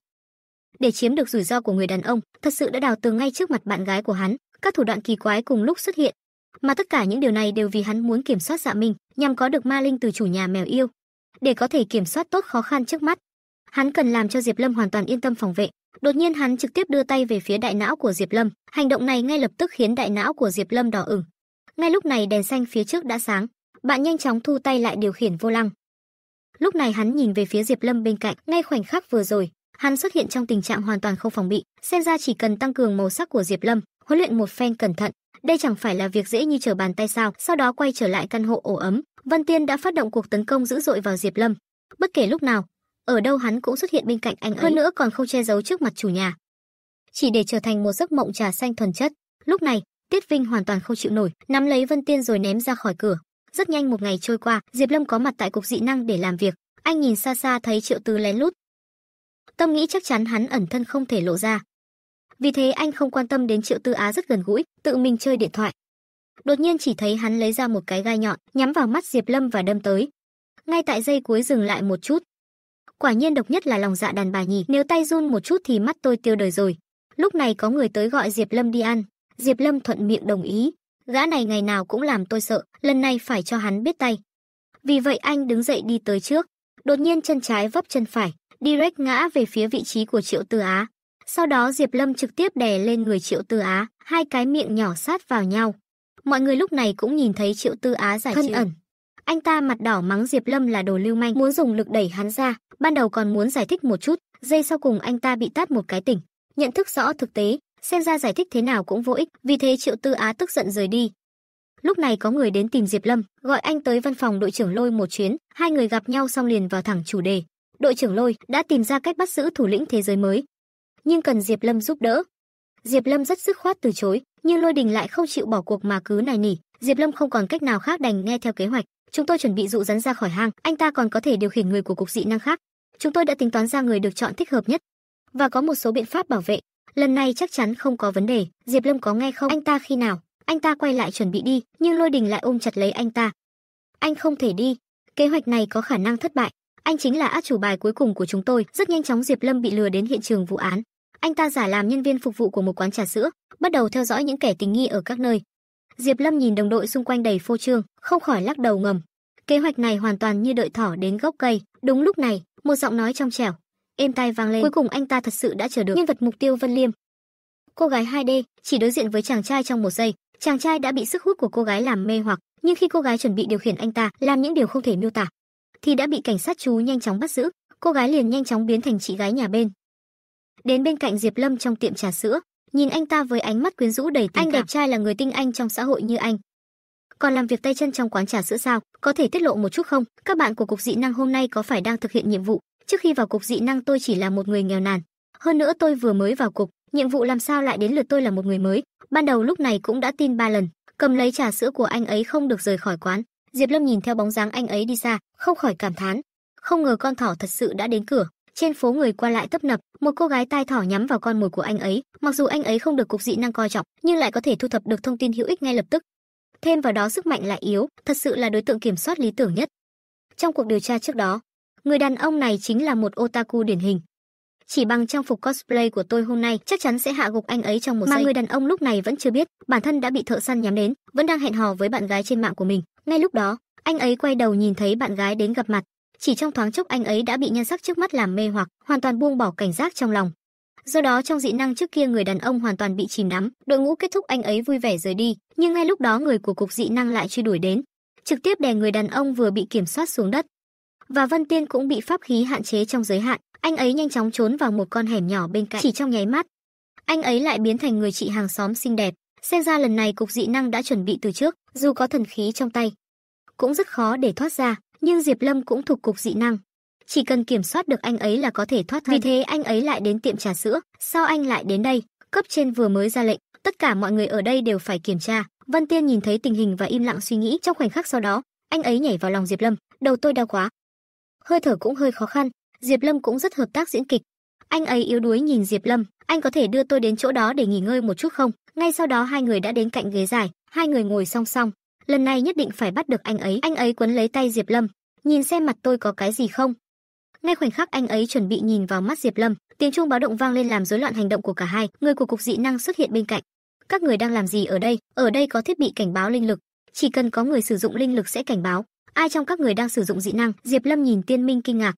Để chiếm được rủi ro của người đàn ông, thật sự đã đào tường ngay trước mặt bạn gái của hắn, các thủ đoạn kỳ quái cùng lúc xuất hiện, mà tất cả những điều này đều vì hắn muốn kiểm soát Dạ Minh, nhằm có được ma linh từ chủ nhà mèo yêu, để có thể kiểm soát tốt khó khăn trước mắt. Hắn cần làm cho Diệp Lâm hoàn toàn yên tâm phòng vệ. Đột nhiên hắn trực tiếp đưa tay về phía đại não của Diệp Lâm, hành động này ngay lập tức khiến đại não của Diệp Lâm đỏ ửng. Ngay lúc này đèn xanh phía trước đã sáng, bạn nhanh chóng thu tay lại điều khiển vô lăng. Lúc này hắn nhìn về phía Diệp Lâm bên cạnh, ngay khoảnh khắc vừa rồi, hắn xuất hiện trong tình trạng hoàn toàn không phòng bị, xem ra chỉ cần tăng cường màu sắc của Diệp Lâm, huấn luyện một phen cẩn thận, đây chẳng phải là việc dễ như trở bàn tay sao? Sau đó quay trở lại căn hộ ổ ấm, Vân Tiên đã phát động cuộc tấn công dữ dội vào Diệp Lâm. Bất kể lúc nào, ở đâu hắn cũng xuất hiện bên cạnh anh ấy, hơn nữa còn không che giấu trước mặt chủ nhà. Chỉ để trở thành một giấc mộng trà xanh thuần chất. Lúc này, Tiết Vinh hoàn toàn không chịu nổi, nắm lấy Vân Tiên rồi ném ra khỏi cửa. Rất nhanh một ngày trôi qua, Diệp Lâm có mặt tại cục dị năng để làm việc. Anh nhìn xa xa thấy Triệu Tư lén lút. Tâm nghĩ chắc chắn hắn ẩn thân không thể lộ ra, vì thế anh không quan tâm đến Triệu Tư Á rất gần gũi, tự mình chơi điện thoại. Đột nhiên chỉ thấy hắn lấy ra một cái gai nhọn, nhắm vào mắt Diệp Lâm và đâm tới. Ngay tại giây cuối dừng lại một chút. Quả nhiên độc nhất là lòng dạ đàn bà nhỉ, nếu tay run một chút thì mắt tôi tiêu đời rồi. Lúc này có người tới gọi Diệp Lâm đi ăn, Diệp Lâm thuận miệng đồng ý. Gã này ngày nào cũng làm tôi sợ, lần này phải cho hắn biết tay. Vì vậy anh đứng dậy đi tới trước, đột nhiên chân trái vấp chân phải, direct ngã về phía vị trí của Triệu Tư Á. Sau đó Diệp Lâm trực tiếp đè lên người Triệu Tư Á, hai cái miệng nhỏ sát vào nhau. Mọi người lúc này cũng nhìn thấy Triệu Tư Á giải thân ẩn. Anh ta mặt đỏ mắng Diệp Lâm là đồ lưu manh, muốn dùng lực đẩy hắn ra, ban đầu còn muốn giải thích một chút, giây sau cùng anh ta bị tát một cái tỉnh. Nhận thức rõ thực tế, xem ra giải thích thế nào cũng vô ích, vì thế Triệu Tư Á tức giận rời đi. Lúc này có người đến tìm Diệp Lâm, gọi anh tới văn phòng đội trưởng Lôi một chuyến, hai người gặp nhau xong liền vào thẳng chủ đề. Đội trưởng Lôi đã tìm ra cách bắt giữ thủ lĩnh thế giới mới, nhưng cần Diệp Lâm giúp đỡ. Diệp Lâm rất dứt khoát từ chối, nhưng Lôi Đình lại không chịu bỏ cuộc mà cứ nài nỉ. Diệp Lâm không còn cách nào khác đành nghe theo kế hoạch. Chúng tôi chuẩn bị dụ rắn ra khỏi hang, anh ta còn có thể điều khiển người của cục dị năng khác. Chúng tôi đã tính toán ra người được chọn thích hợp nhất và có một số biện pháp bảo vệ. Lần này chắc chắn không có vấn đề. Diệp Lâm có nghe không? Anh ta khi nào? Anh ta quay lại chuẩn bị đi, nhưng Lôi Đình lại ôm chặt lấy anh ta. Anh không thể đi. Kế hoạch này có khả năng thất bại. Anh chính là át chủ bài cuối cùng của chúng tôi. Rất nhanh chóng Diệp Lâm bị lừa đến hiện trường vụ án. Anh ta giả làm nhân viên phục vụ của một quán trà sữa, bắt đầu theo dõi những kẻ tình nghi ở các nơi. Diệp Lâm nhìn đồng đội xung quanh đầy phô trương, không khỏi lắc đầu ngầm. Kế hoạch này hoàn toàn như đợi thỏ đến gốc cây. Đúng lúc này, một giọng nói trong trẻo, êm tai vang lên. Cuối cùng anh ta thật sự đã chờ được nhân vật mục tiêu Vân Liêm. Cô gái 2D chỉ đối diện với chàng trai trong một giây, chàng trai đã bị sức hút của cô gái làm mê hoặc, nhưng khi cô gái chuẩn bị điều khiển anh ta làm những điều không thể miêu tả, thì đã bị cảnh sát chú nhanh chóng bắt giữ. Cô gái liền nhanh chóng biến thành chị gái nhà bên, đến bên cạnh Diệp Lâm trong tiệm trà sữa, nhìn anh ta với ánh mắt quyến rũ đầy tình Anh đẹp trai là người tinh anh trong xã hội như anh. còn làm việc tay chân trong quán trà sữa sao? Có thể tiết lộ một chút không? Các bạn của cục dị năng hôm nay có phải đang thực hiện nhiệm vụ? Trước khi vào cục dị năng tôi chỉ là một người nghèo nàn, hơn nữa tôi vừa mới vào cục, nhiệm vụ làm sao lại đến lượt tôi là một người mới? Ban đầu lúc này cũng đã tin ba lần, cầm lấy trà sữa của anh ấy không được rời khỏi quán. Diệp Lâm nhìn theo bóng dáng anh ấy đi xa, không khỏi cảm thán, không ngờ con thỏ thật sự đã đến cửa. Trên phố người qua lại tấp nập, một cô gái tai thỏ nhắm vào con mồi của anh ấy, mặc dù anh ấy không được cục dị năng coi trọng, nhưng lại có thể thu thập được thông tin hữu ích ngay lập tức. Thêm vào đó sức mạnh lại yếu, thật sự là đối tượng kiểm soát lý tưởng nhất. Trong cuộc điều tra trước đó, người đàn ông này chính là một otaku điển hình. Chỉ bằng trang phục cosplay của tôi hôm nay, chắc chắn sẽ hạ gục anh ấy trong một mà giây. người đàn ông lúc này vẫn chưa biết, bản thân đã bị thợ săn nhắm đến, vẫn đang hẹn hò với bạn gái trên mạng của mình. Ngay lúc đó, anh ấy quay đầu nhìn thấy bạn gái đến gặp mặt, chỉ trong thoáng chốc anh ấy đã bị nhân sắc trước mắt làm mê hoặc, hoàn toàn buông bỏ cảnh giác trong lòng. Do đó trong dị năng trước kia người đàn ông hoàn toàn bị chìm đắm, đội ngũ kết thúc anh ấy vui vẻ rời đi, nhưng ngay lúc đó người của cục dị năng lại truy đuổi đến, trực tiếp đè người đàn ông vừa bị kiểm soát xuống đất. Và Vân Tiên cũng bị pháp khí hạn chế trong giới hạn, anh ấy nhanh chóng trốn vào một con hẻm nhỏ bên cạnh, chỉ trong nháy mắt, anh ấy lại biến thành người chị hàng xóm xinh đẹp. Xem ra lần này cục dị năng đã chuẩn bị từ trước, dù có thần khí trong tay, cũng rất khó để thoát ra nhưng Diệp Lâm cũng thuộc cục dị năng. Chỉ cần kiểm soát được anh ấy là có thể thoát thân. Vì thế anh ấy lại đến tiệm trà sữa. Sao anh lại đến đây? Cấp trên vừa mới ra lệnh, tất cả mọi người ở đây đều phải kiểm tra. Vân Tiên nhìn thấy tình hình và im lặng suy nghĩ trong khoảnh khắc sau đó, anh ấy nhảy vào lòng Diệp Lâm, đầu tôi đau quá. Hơi thở cũng hơi khó khăn, Diệp Lâm cũng rất hợp tác diễn kịch. Anh ấy yếu đuối nhìn Diệp Lâm, anh có thể đưa tôi đến chỗ đó để nghỉ ngơi một chút không? Ngay sau đó hai người đã đến cạnh ghế dài, hai người ngồi song song, lần này nhất định phải bắt được anh ấy. Anh ấy quấn lấy tay Diệp Lâm, nhìn xem mặt tôi có cái gì không. Ngay khoảnh khắc anh ấy chuẩn bị nhìn vào mắt Diệp Lâm, tiếng chuông báo động vang lên làm rối loạn hành động của cả hai. Người của cục dị năng xuất hiện bên cạnh. Các người đang làm gì ở đây? Ở đây có thiết bị cảnh báo linh lực, chỉ cần có người sử dụng linh lực sẽ cảnh báo. Ai trong các người đang sử dụng dị năng? Diệp Lâm nhìn Tiên Minh kinh ngạc.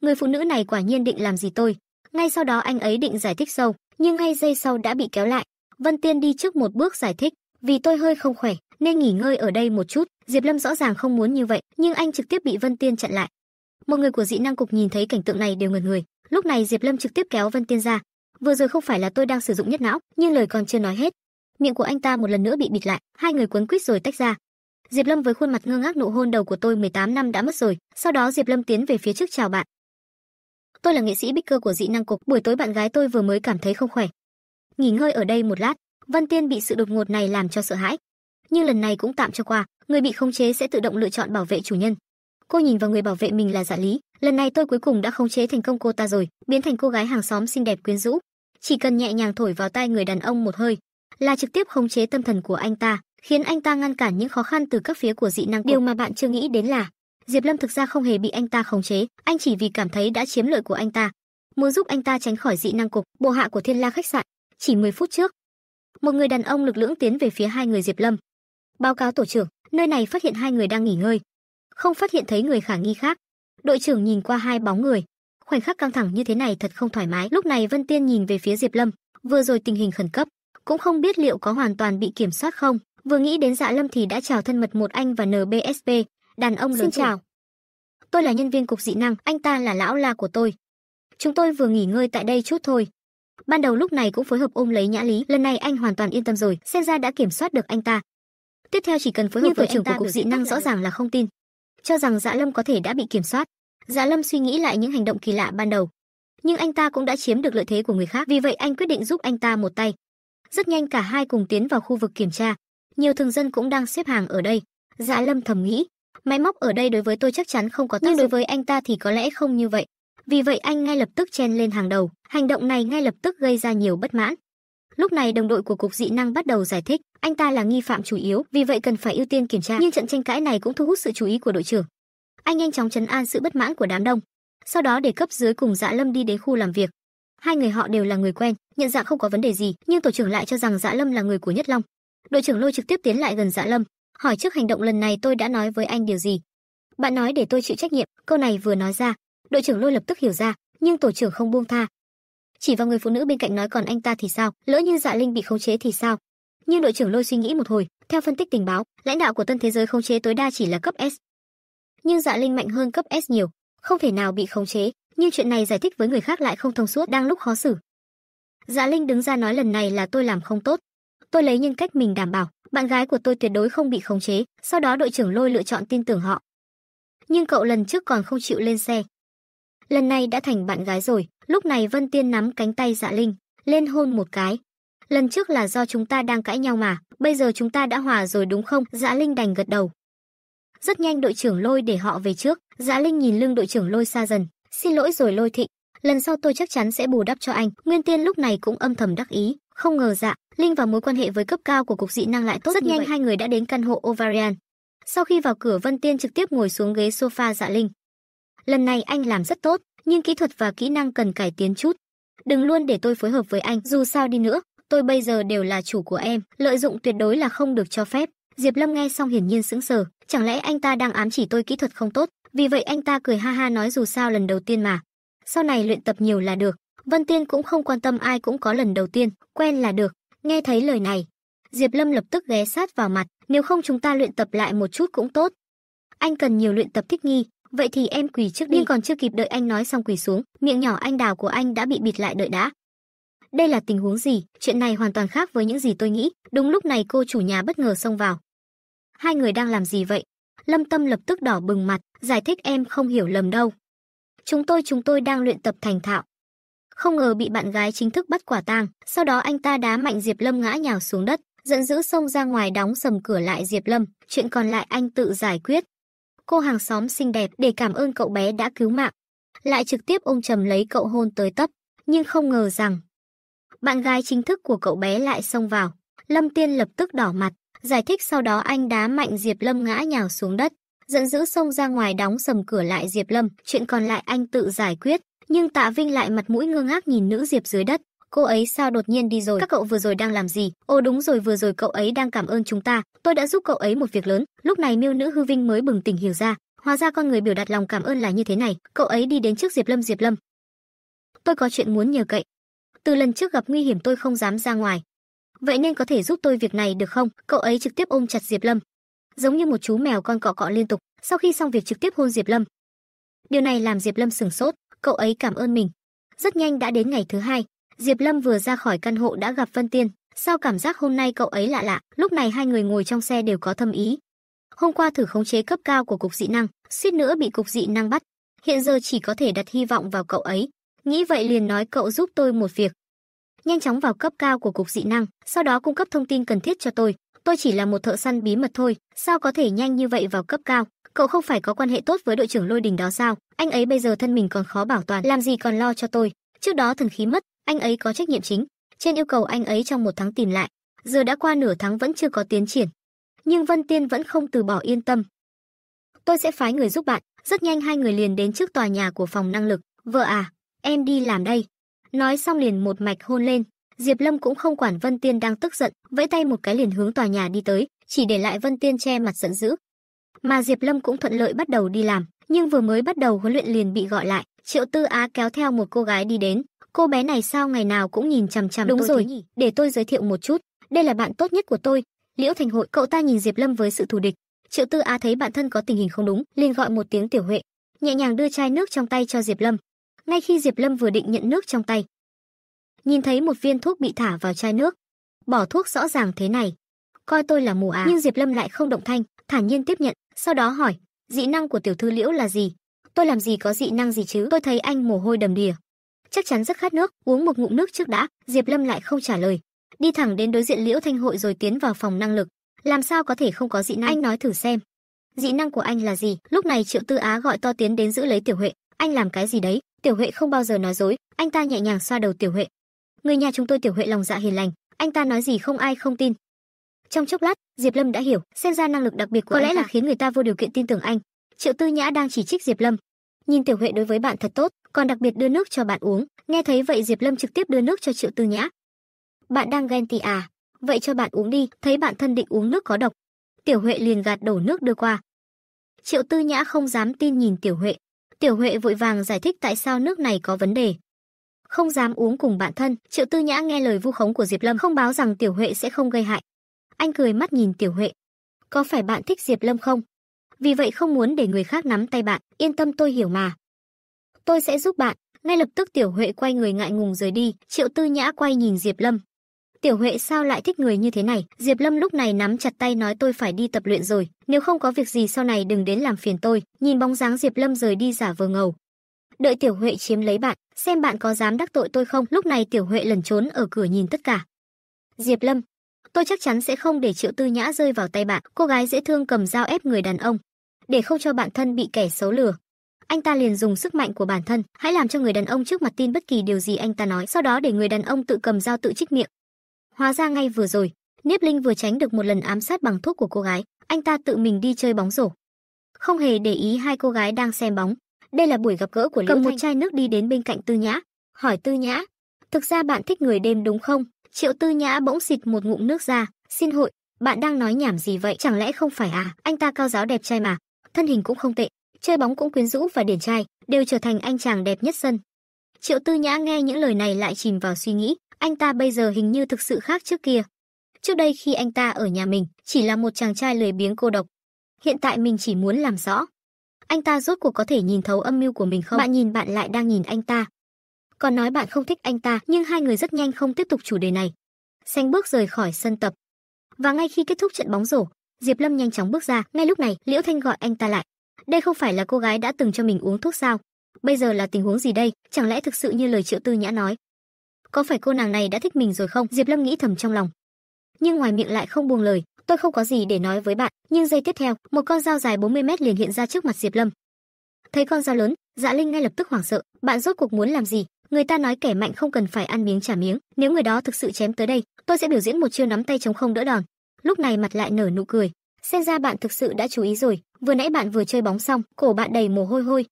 Người phụ nữ này quả nhiên định làm gì tôi? Ngay sau đó anh ấy định giải thích sâu, nhưng ngay giây sau đã bị kéo lại. Vân Tiên đi trước một bước giải thích, vì tôi hơi không khỏe, nên nghỉ ngơi ở đây một chút. Diệp Lâm rõ ràng không muốn như vậy, nhưng anh trực tiếp bị Vân Tiên chặn lại. Một người của dị năng cục nhìn thấy cảnh tượng này đều ngẩn người. Lúc này Diệp Lâm trực tiếp kéo Vân Tiên ra. Vừa rồi không phải là tôi đang sử dụng nhất não, nhưng lời còn chưa nói hết, miệng của anh ta một lần nữa bị bịt lại, hai người quấn quýt rồi tách ra. Diệp Lâm với khuôn mặt ngơ ngác nụ hôn đầu của tôi 18 năm đã mất rồi. Sau đó Diệp Lâm tiến về phía trước chào bạn. Tôi là nghệ sĩ bích cơ của dị năng cục, buổi tối bạn gái tôi vừa mới cảm thấy không khỏe. Nghỉ ngơi ở đây một lát, Vân Tiên bị sự đột ngột này làm cho sợ hãi, nhưng lần này cũng tạm cho qua, người bị khống chế sẽ tự động lựa chọn bảo vệ chủ nhân. Cô nhìn vào người bảo vệ mình là Dạ Lý, lần này tôi cuối cùng đã khống chế thành công cô ta rồi, biến thành cô gái hàng xóm xinh đẹp quyến rũ. Chỉ cần nhẹ nhàng thổi vào tai người đàn ông một hơi, là trực tiếp khống chế tâm thần của anh ta, khiến anh ta ngăn cản những khó khăn từ các phía của dị năng. Điều mà bạn chưa nghĩ đến là, Diệp Lâm thực ra không hề bị anh ta khống chế, anh chỉ vì cảm thấy đã chiếm lợi của anh ta, muốn giúp anh ta tránh khỏi dị năng cục, bộ hạ của Thiên La khách sạn. Chỉ 10 phút trước, một người đàn ông lực lưỡng tiến về phía hai người Diệp Lâm, Báo cáo tổ trưởng, nơi này phát hiện hai người đang nghỉ ngơi, không phát hiện thấy người khả nghi khác. Đội trưởng nhìn qua hai bóng người, khoảnh khắc căng thẳng như thế này thật không thoải mái. Lúc này Vân Tiên nhìn về phía Diệp Lâm, vừa rồi tình hình khẩn cấp, cũng không biết liệu có hoàn toàn bị kiểm soát không. Vừa nghĩ đến Dạ Lâm thì đã chào thân mật một anh và NBSP, đàn ông lớn Xin chào. Tôi là nhân viên cục dị năng, anh ta là lão la của tôi. Chúng tôi vừa nghỉ ngơi tại đây chút thôi. Ban đầu lúc này cũng phối hợp ôm lấy Nhã Lý, lần này anh hoàn toàn yên tâm rồi, xem ra đã kiểm soát được anh ta. Tiếp theo chỉ cần phối hợp với trưởng của cục dị năng rõ ràng là không tin, cho rằng Dạ Lâm có thể đã bị kiểm soát. Dạ Lâm suy nghĩ lại những hành động kỳ lạ ban đầu, nhưng anh ta cũng đã chiếm được lợi thế của người khác, vì vậy anh quyết định giúp anh ta một tay. Rất nhanh cả hai cùng tiến vào khu vực kiểm tra. Nhiều thường dân cũng đang xếp hàng ở đây. Dạ Lâm thầm nghĩ, máy móc ở đây đối với tôi chắc chắn không có tác dụng, nhưng đối với anh ta thì có lẽ không như vậy. Vì vậy anh ngay lập tức chen lên hàng đầu, hành động này ngay lập tức gây ra nhiều bất mãn. Lúc này đồng đội của cục dị năng bắt đầu giải thích, anh ta là nghi phạm chủ yếu, vì vậy cần phải ưu tiên kiểm tra. Nhưng trận tranh cãi này cũng thu hút sự chú ý của đội trưởng. Anh nhanh chóng trấn an sự bất mãn của đám đông, sau đó để cấp dưới cùng Dạ Lâm đi đến khu làm việc. Hai người họ đều là người quen, nhận dạng không có vấn đề gì, nhưng tổ trưởng lại cho rằng Dạ Lâm là người của Nhất Long. Đội trưởng Lôi trực tiếp tiến lại gần Dạ Lâm, hỏi trước hành động lần này tôi đã nói với anh điều gì. Bạn nói để tôi chịu trách nhiệm, câu này vừa nói ra, đội trưởng Lôi lập tức hiểu ra, nhưng tổ trưởng không buông tha, chỉ vào người phụ nữ bên cạnh nói còn anh ta thì sao? Lỡ như Dạ Linh bị khống chế thì sao? Nhưng đội trưởng Lôi suy nghĩ một hồi, theo phân tích tình báo, lãnh đạo của tân thế giới khống chế tối đa chỉ là cấp S. Nhưng Dạ Linh mạnh hơn cấp S nhiều, không thể nào bị khống chế, nhưng chuyện này giải thích với người khác lại không thông suốt, đang lúc khó xử. Dạ Linh đứng ra nói lần này là tôi làm không tốt. Tôi lấy nhân cách mình đảm bảo, bạn gái của tôi tuyệt đối không bị khống chế, sau đó đội trưởng Lôi lựa chọn tin tưởng họ. Nhưng cậu lần trước còn không chịu lên xe. Lần này đã thành bạn gái rồi, lúc này Vân Tiên nắm cánh tay Dạ Linh, lên hôn một cái. Lần trước là do chúng ta đang cãi nhau mà, bây giờ chúng ta đã hòa rồi đúng không? Dạ Linh đành gật đầu. Rất nhanh đội trưởng Lôi để họ về trước, Dạ Linh nhìn lưng đội trưởng Lôi xa dần, xin lỗi rồi Lôi Thịnh, lần sau tôi chắc chắn sẽ bù đắp cho anh. Nguyên Tiên lúc này cũng âm thầm đắc ý, không ngờ dạ, Linh và mối quan hệ với cấp cao của cục dị năng lại tốt Rất nhanh vậy. hai người đã đến căn hộ Ovarian. Sau khi vào cửa Vân Tiên trực tiếp ngồi xuống ghế sofa dạ Linh. Lần này anh làm rất tốt, nhưng kỹ thuật và kỹ năng cần cải tiến chút. Đừng luôn để tôi phối hợp với anh, dù sao đi nữa, tôi bây giờ đều là chủ của em, lợi dụng tuyệt đối là không được cho phép. Diệp Lâm nghe xong hiển nhiên sững sờ, chẳng lẽ anh ta đang ám chỉ tôi kỹ thuật không tốt? Vì vậy anh ta cười ha ha nói dù sao lần đầu tiên mà, sau này luyện tập nhiều là được. Vân Tiên cũng không quan tâm ai cũng có lần đầu tiên, quen là được. Nghe thấy lời này, Diệp Lâm lập tức ghé sát vào mặt, nếu không chúng ta luyện tập lại một chút cũng tốt. Anh cần nhiều luyện tập thích nghi, vậy thì em quỳ trước đi. Nhưng còn chưa kịp đợi anh nói xong quỳ xuống, miệng nhỏ anh đào của anh đã bị bịt lại đợi đã. Đây là tình huống gì? Chuyện này hoàn toàn khác với những gì tôi nghĩ. Đúng lúc này cô chủ nhà bất ngờ xông vào. Hai người đang làm gì vậy? Lâm Tâm lập tức đỏ bừng mặt, giải thích em không hiểu lầm đâu. Chúng tôi chúng tôi đang luyện tập thành thạo. Không ngờ bị bạn gái chính thức bắt quả tang, sau đó anh ta đá mạnh Diệp Lâm ngã nhào xuống đất, giận dữ xông ra ngoài đóng sầm cửa lại Diệp Lâm, chuyện còn lại anh tự giải quyết. Cô hàng xóm xinh đẹp để cảm ơn cậu bé đã cứu mạng, lại trực tiếp ôm trầm lấy cậu hôn tới tấp, nhưng không ngờ rằng bạn gái chính thức của cậu bé lại xông vào. Lâm Tiên lập tức đỏ mặt, giải thích sau đó anh đá mạnh Diệp Lâm ngã nhào xuống đất giận dữ xông ra ngoài đóng sầm cửa lại Diệp Lâm, chuyện còn lại anh tự giải quyết. Nhưng Tạ Vinh lại mặt mũi ngơ ngác nhìn nữ Diệp dưới đất. Cô ấy sao đột nhiên đi rồi? Các cậu vừa rồi đang làm gì? Ồ đúng rồi, vừa rồi cậu ấy đang cảm ơn chúng ta. Tôi đã giúp cậu ấy một việc lớn. Lúc này Miêu nữ hư vinh mới bừng tỉnh hiểu ra, hóa ra con người biểu đạt lòng cảm ơn là như thế này. Cậu ấy đi đến trước Diệp Lâm, Diệp Lâm. Tôi có chuyện muốn nhờ cậy. Từ lần trước gặp nguy hiểm tôi không dám ra ngoài. Vậy nên có thể giúp tôi việc này được không? Cậu ấy trực tiếp ôm chặt Diệp Lâm, giống như một chú mèo con cọ cọ liên tục, sau khi xong việc trực tiếp hôn Diệp Lâm. Điều này làm Diệp Lâm sửng sốt, cậu ấy cảm ơn mình. Rất nhanh đã đến ngày thứ hai, Diệp Lâm vừa ra khỏi căn hộ đã gặp Vân Tiên, sao cảm giác hôm nay cậu ấy lạ lạ, lúc này hai người ngồi trong xe đều có thâm ý. Hôm qua thử khống chế cấp cao của cục dị năng, suýt nữa bị cục dị năng bắt, hiện giờ chỉ có thể đặt hy vọng vào cậu ấy. Nghĩ vậy liền nói cậu giúp tôi một việc. Nhanh chóng vào cấp cao của cục dị năng, sau đó cung cấp thông tin cần thiết cho tôi, Tôi chỉ là một thợ săn bí mật thôi, sao có thể nhanh như vậy vào cấp cao? Cậu không phải có quan hệ tốt với đội trưởng Lôi Đình đó sao? Anh ấy bây giờ thân mình còn khó bảo toàn, làm gì còn lo cho tôi? Trước đó thần khí mất, anh ấy có trách nhiệm chính. Trên yêu cầu anh ấy trong một tháng tìm lại, giờ đã qua nửa tháng vẫn chưa có tiến triển. Nhưng Vân Tiên vẫn không từ bỏ yên tâm. Tôi sẽ phái người giúp bạn. Rất nhanh hai người liền đến trước tòa nhà của phòng năng lực. Vợ à, em đi làm đây. Nói xong liền một mạch hôn lên, Diệp Lâm cũng không quản Vân Tiên đang tức giận, vẫy tay một cái liền hướng tòa nhà đi tới, chỉ để lại Vân Tiên che mặt giận dữ. Mà Diệp Lâm cũng thuận lợi bắt đầu đi làm, nhưng vừa mới bắt đầu huấn luyện liền bị gọi lại, Triệu Tư Á kéo theo một cô gái đi đến. Cô bé này sao ngày nào cũng nhìn chằm chằm Đúng tôi rồi, nhỉ? để tôi giới thiệu một chút, đây là bạn tốt nhất của tôi, Liễu Thành Hội. Cậu ta nhìn Diệp Lâm với sự thù địch. Triệu Tư Á thấy bạn thân có tình hình không đúng, liền gọi một tiếng Tiểu Huệ, nhẹ nhàng đưa chai nước trong tay cho Diệp Lâm. Ngay khi Diệp Lâm vừa định nhận nước trong tay, nhìn thấy một viên thuốc bị thả vào chai nước. Bỏ thuốc rõ ràng thế này, coi tôi là mù à. Nhưng Diệp Lâm lại không động thanh, thản nhiên tiếp nhận, sau đó hỏi, dị năng của tiểu thư Liễu là gì? Tôi làm gì có dị năng gì chứ? Tôi thấy anh mồ hôi đầm đìa. Chắc chắn rất khát nước, uống một ngụm nước trước đã. Diệp Lâm lại không trả lời, đi thẳng đến đối diện Liễu Thanh Hội rồi tiến vào phòng năng lực. Làm sao có thể không có dị năng? Anh nói thử xem. Dị năng của anh là gì? Lúc này Triệu Tư Á gọi to tiến đến giữ lấy Tiểu Huệ. Anh làm cái gì đấy? Tiểu Huệ không bao giờ nói dối, anh ta nhẹ nhàng xoa đầu Tiểu Huệ, Người nhà chúng tôi tiểu huệ lòng dạ hiền lành, anh ta nói gì không ai không tin. Trong chốc lát, Diệp Lâm đã hiểu, xem ra năng lực đặc biệt của có lẽ là khiến người ta vô điều kiện tin tưởng anh. Triệu Tư Nhã đang chỉ trích Diệp Lâm. Nhìn Tiểu Huệ đối với bạn thật tốt, còn đặc biệt đưa nước cho bạn uống. Nghe thấy vậy Diệp Lâm trực tiếp đưa nước cho Triệu Tư Nhã. Bạn đang ghen tị à? Vậy cho bạn uống đi, thấy bạn thân định uống nước có độc. Tiểu Huệ liền gạt đổ nước đưa qua. Triệu Tư Nhã không dám tin nhìn Tiểu Huệ. Tiểu Huệ vội vàng giải thích tại sao nước này có vấn đề không dám uống cùng bạn thân. Triệu Tư Nhã nghe lời vu khống của Diệp Lâm không báo rằng Tiểu Huệ sẽ không gây hại. Anh cười mắt nhìn Tiểu Huệ. Có phải bạn thích Diệp Lâm không? Vì vậy không muốn để người khác nắm tay bạn, yên tâm tôi hiểu mà. Tôi sẽ giúp bạn. Ngay lập tức Tiểu Huệ quay người ngại ngùng rời đi, Triệu Tư Nhã quay nhìn Diệp Lâm. Tiểu Huệ sao lại thích người như thế này? Diệp Lâm lúc này nắm chặt tay nói tôi phải đi tập luyện rồi, nếu không có việc gì sau này đừng đến làm phiền tôi. Nhìn bóng dáng Diệp Lâm rời đi giả vờ ngầu. Đợi Tiểu Huệ chiếm lấy bạn, xem bạn có dám đắc tội tôi không. Lúc này Tiểu Huệ lẩn trốn ở cửa nhìn tất cả. Diệp Lâm, tôi chắc chắn sẽ không để Triệu Tư Nhã rơi vào tay bạn. Cô gái dễ thương cầm dao ép người đàn ông, để không cho bạn thân bị kẻ xấu lừa. Anh ta liền dùng sức mạnh của bản thân, hãy làm cho người đàn ông trước mặt tin bất kỳ điều gì anh ta nói, sau đó để người đàn ông tự cầm dao tự trích miệng. Hóa ra ngay vừa rồi, Niếp Linh vừa tránh được một lần ám sát bằng thuốc của cô gái, anh ta tự mình đi chơi bóng rổ. Không hề để ý hai cô gái đang xem bóng. Đây là buổi gặp gỡ của Liễu Cầm một chai nước đi đến bên cạnh Tư Nhã, hỏi Tư Nhã, "Thực ra bạn thích người đêm đúng không?" Triệu Tư Nhã bỗng xịt một ngụm nước ra, "Xin hội, bạn đang nói nhảm gì vậy? Chẳng lẽ không phải à? Anh ta cao giáo đẹp trai mà, thân hình cũng không tệ, chơi bóng cũng quyến rũ và điển trai, đều trở thành anh chàng đẹp nhất sân." Triệu Tư Nhã nghe những lời này lại chìm vào suy nghĩ, anh ta bây giờ hình như thực sự khác trước kia. Trước đây khi anh ta ở nhà mình, chỉ là một chàng trai lười biếng cô độc. Hiện tại mình chỉ muốn làm rõ. Anh ta rốt cuộc có thể nhìn thấu âm mưu của mình không? Bạn nhìn bạn lại đang nhìn anh ta. Còn nói bạn không thích anh ta, nhưng hai người rất nhanh không tiếp tục chủ đề này. Xanh bước rời khỏi sân tập. Và ngay khi kết thúc trận bóng rổ, Diệp Lâm nhanh chóng bước ra, ngay lúc này, Liễu Thanh gọi anh ta lại. Đây không phải là cô gái đã từng cho mình uống thuốc sao? Bây giờ là tình huống gì đây? Chẳng lẽ thực sự như lời Triệu Tư Nhã nói? Có phải cô nàng này đã thích mình rồi không? Diệp Lâm nghĩ thầm trong lòng. Nhưng ngoài miệng lại không buông lời, tôi không có gì để nói với bạn, nhưng giây tiếp theo, một con dao dài 40 mét liền hiện ra trước mặt Diệp Lâm. Thấy con dao lớn, Dạ Linh ngay lập tức hoảng sợ, bạn rốt cuộc muốn làm gì? Người ta nói kẻ mạnh không cần phải ăn miếng trả miếng, nếu người đó thực sự chém tới đây, tôi sẽ biểu diễn một chiêu nắm tay chống không đỡ đòn. Lúc này mặt lại nở nụ cười, xem ra bạn thực sự đã chú ý rồi, vừa nãy bạn vừa chơi bóng xong, cổ bạn đầy mồ hôi hôi.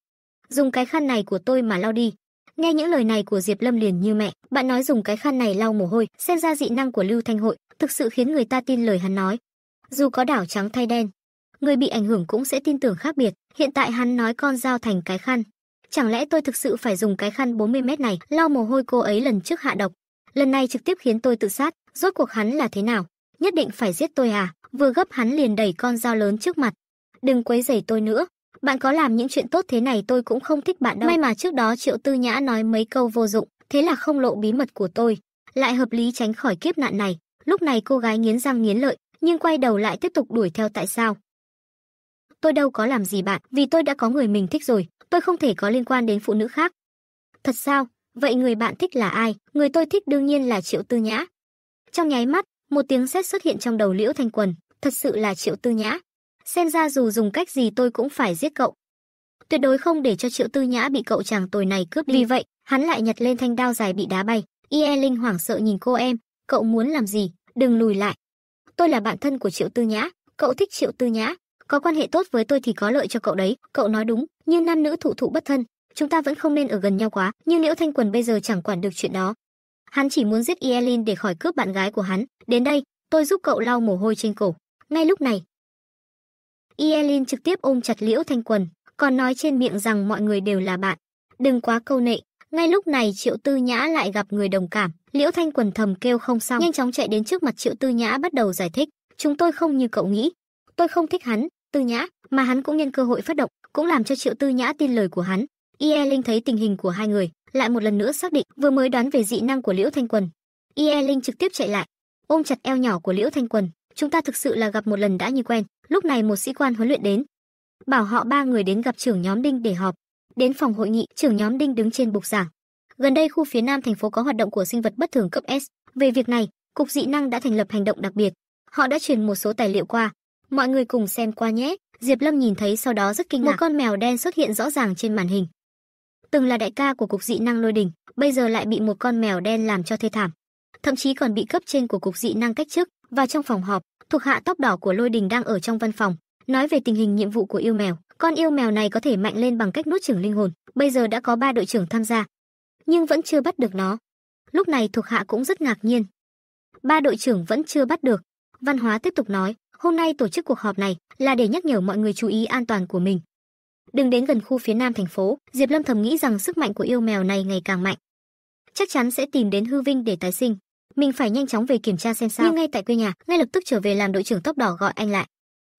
Dùng cái khăn này của tôi mà lau đi, Nghe những lời này của Diệp Lâm liền như mẹ, bạn nói dùng cái khăn này lau mồ hôi, xem ra dị năng của Lưu Thanh Hội, thực sự khiến người ta tin lời hắn nói. Dù có đảo trắng thay đen, người bị ảnh hưởng cũng sẽ tin tưởng khác biệt, hiện tại hắn nói con dao thành cái khăn. Chẳng lẽ tôi thực sự phải dùng cái khăn 40 mét này lau mồ hôi cô ấy lần trước hạ độc, lần này trực tiếp khiến tôi tự sát, rốt cuộc hắn là thế nào? Nhất định phải giết tôi à? Vừa gấp hắn liền đẩy con dao lớn trước mặt. Đừng quấy rầy tôi nữa, bạn có làm những chuyện tốt thế này tôi cũng không thích bạn đâu. May mà trước đó Triệu Tư Nhã nói mấy câu vô dụng, thế là không lộ bí mật của tôi, lại hợp lý tránh khỏi kiếp nạn này. Lúc này cô gái nghiến răng nghiến lợi, nhưng quay đầu lại tiếp tục đuổi theo tại sao? Tôi đâu có làm gì bạn, vì tôi đã có người mình thích rồi, tôi không thể có liên quan đến phụ nữ khác. Thật sao? Vậy người bạn thích là ai? Người tôi thích đương nhiên là Triệu Tư Nhã. Trong nháy mắt, một tiếng sét xuất hiện trong đầu Liễu Thanh Quần, thật sự là Triệu Tư Nhã xem ra dù dùng cách gì tôi cũng phải giết cậu. Tuyệt đối không để cho Triệu Tư Nhã bị cậu chàng tồi này cướp đi. Vì vậy, hắn lại nhặt lên thanh đao dài bị đá bay. Ie Linh hoảng sợ nhìn cô em, cậu muốn làm gì, đừng lùi lại. Tôi là bạn thân của Triệu Tư Nhã, cậu thích Triệu Tư Nhã, có quan hệ tốt với tôi thì có lợi cho cậu đấy, cậu nói đúng, nhưng nam nữ thụ thụ bất thân, chúng ta vẫn không nên ở gần nhau quá, nhưng Liễu Thanh Quần bây giờ chẳng quản được chuyện đó. Hắn chỉ muốn giết Ielin để khỏi cướp bạn gái của hắn, đến đây, tôi giúp cậu lau mồ hôi trên cổ. Ngay lúc này, Yelin trực tiếp ôm chặt Liễu Thanh Quần, còn nói trên miệng rằng mọi người đều là bạn. Đừng quá câu nệ. Ngay lúc này Triệu Tư Nhã lại gặp người đồng cảm, Liễu Thanh Quần thầm kêu không xong, nhanh chóng chạy đến trước mặt Triệu Tư Nhã bắt đầu giải thích, chúng tôi không như cậu nghĩ, tôi không thích hắn, Tư Nhã, mà hắn cũng nhân cơ hội phát động, cũng làm cho Triệu Tư Nhã tin lời của hắn. Yelin thấy tình hình của hai người, lại một lần nữa xác định, vừa mới đoán về dị năng của Liễu Thanh Quần. Yelin trực tiếp chạy lại, ôm chặt eo nhỏ của Liễu Thanh Quần, chúng ta thực sự là gặp một lần đã như quen. Lúc này một sĩ quan huấn luyện đến, bảo họ ba người đến gặp trưởng nhóm Đinh để họp. Đến phòng hội nghị, trưởng nhóm Đinh đứng trên bục giảng. Gần đây khu phía Nam thành phố có hoạt động của sinh vật bất thường cấp S. Về việc này, cục dị năng đã thành lập hành động đặc biệt. Họ đã truyền một số tài liệu qua. Mọi người cùng xem qua nhé. Diệp Lâm nhìn thấy sau đó rất kinh ngạc. Một con mèo đen xuất hiện rõ ràng trên màn hình. Từng là đại ca của cục dị năng Lôi Đình, bây giờ lại bị một con mèo đen làm cho thê thảm. Thậm chí còn bị cấp trên của cục dị năng cách chức. Và trong phòng họp, thuộc hạ tóc đỏ của Lôi Đình đang ở trong văn phòng, nói về tình hình nhiệm vụ của yêu mèo. Con yêu mèo này có thể mạnh lên bằng cách nuốt chửng linh hồn, bây giờ đã có ba đội trưởng tham gia, nhưng vẫn chưa bắt được nó. Lúc này thuộc hạ cũng rất ngạc nhiên. Ba đội trưởng vẫn chưa bắt được. Văn hóa tiếp tục nói, hôm nay tổ chức cuộc họp này là để nhắc nhở mọi người chú ý an toàn của mình. Đừng đến gần khu phía nam thành phố, Diệp Lâm thầm nghĩ rằng sức mạnh của yêu mèo này ngày càng mạnh. Chắc chắn sẽ tìm đến hư vinh để tái sinh. Mình phải nhanh chóng về kiểm tra xem sao. Nhưng ngay tại quê nhà, ngay lập tức trở về làm đội trưởng tóc đỏ gọi anh lại.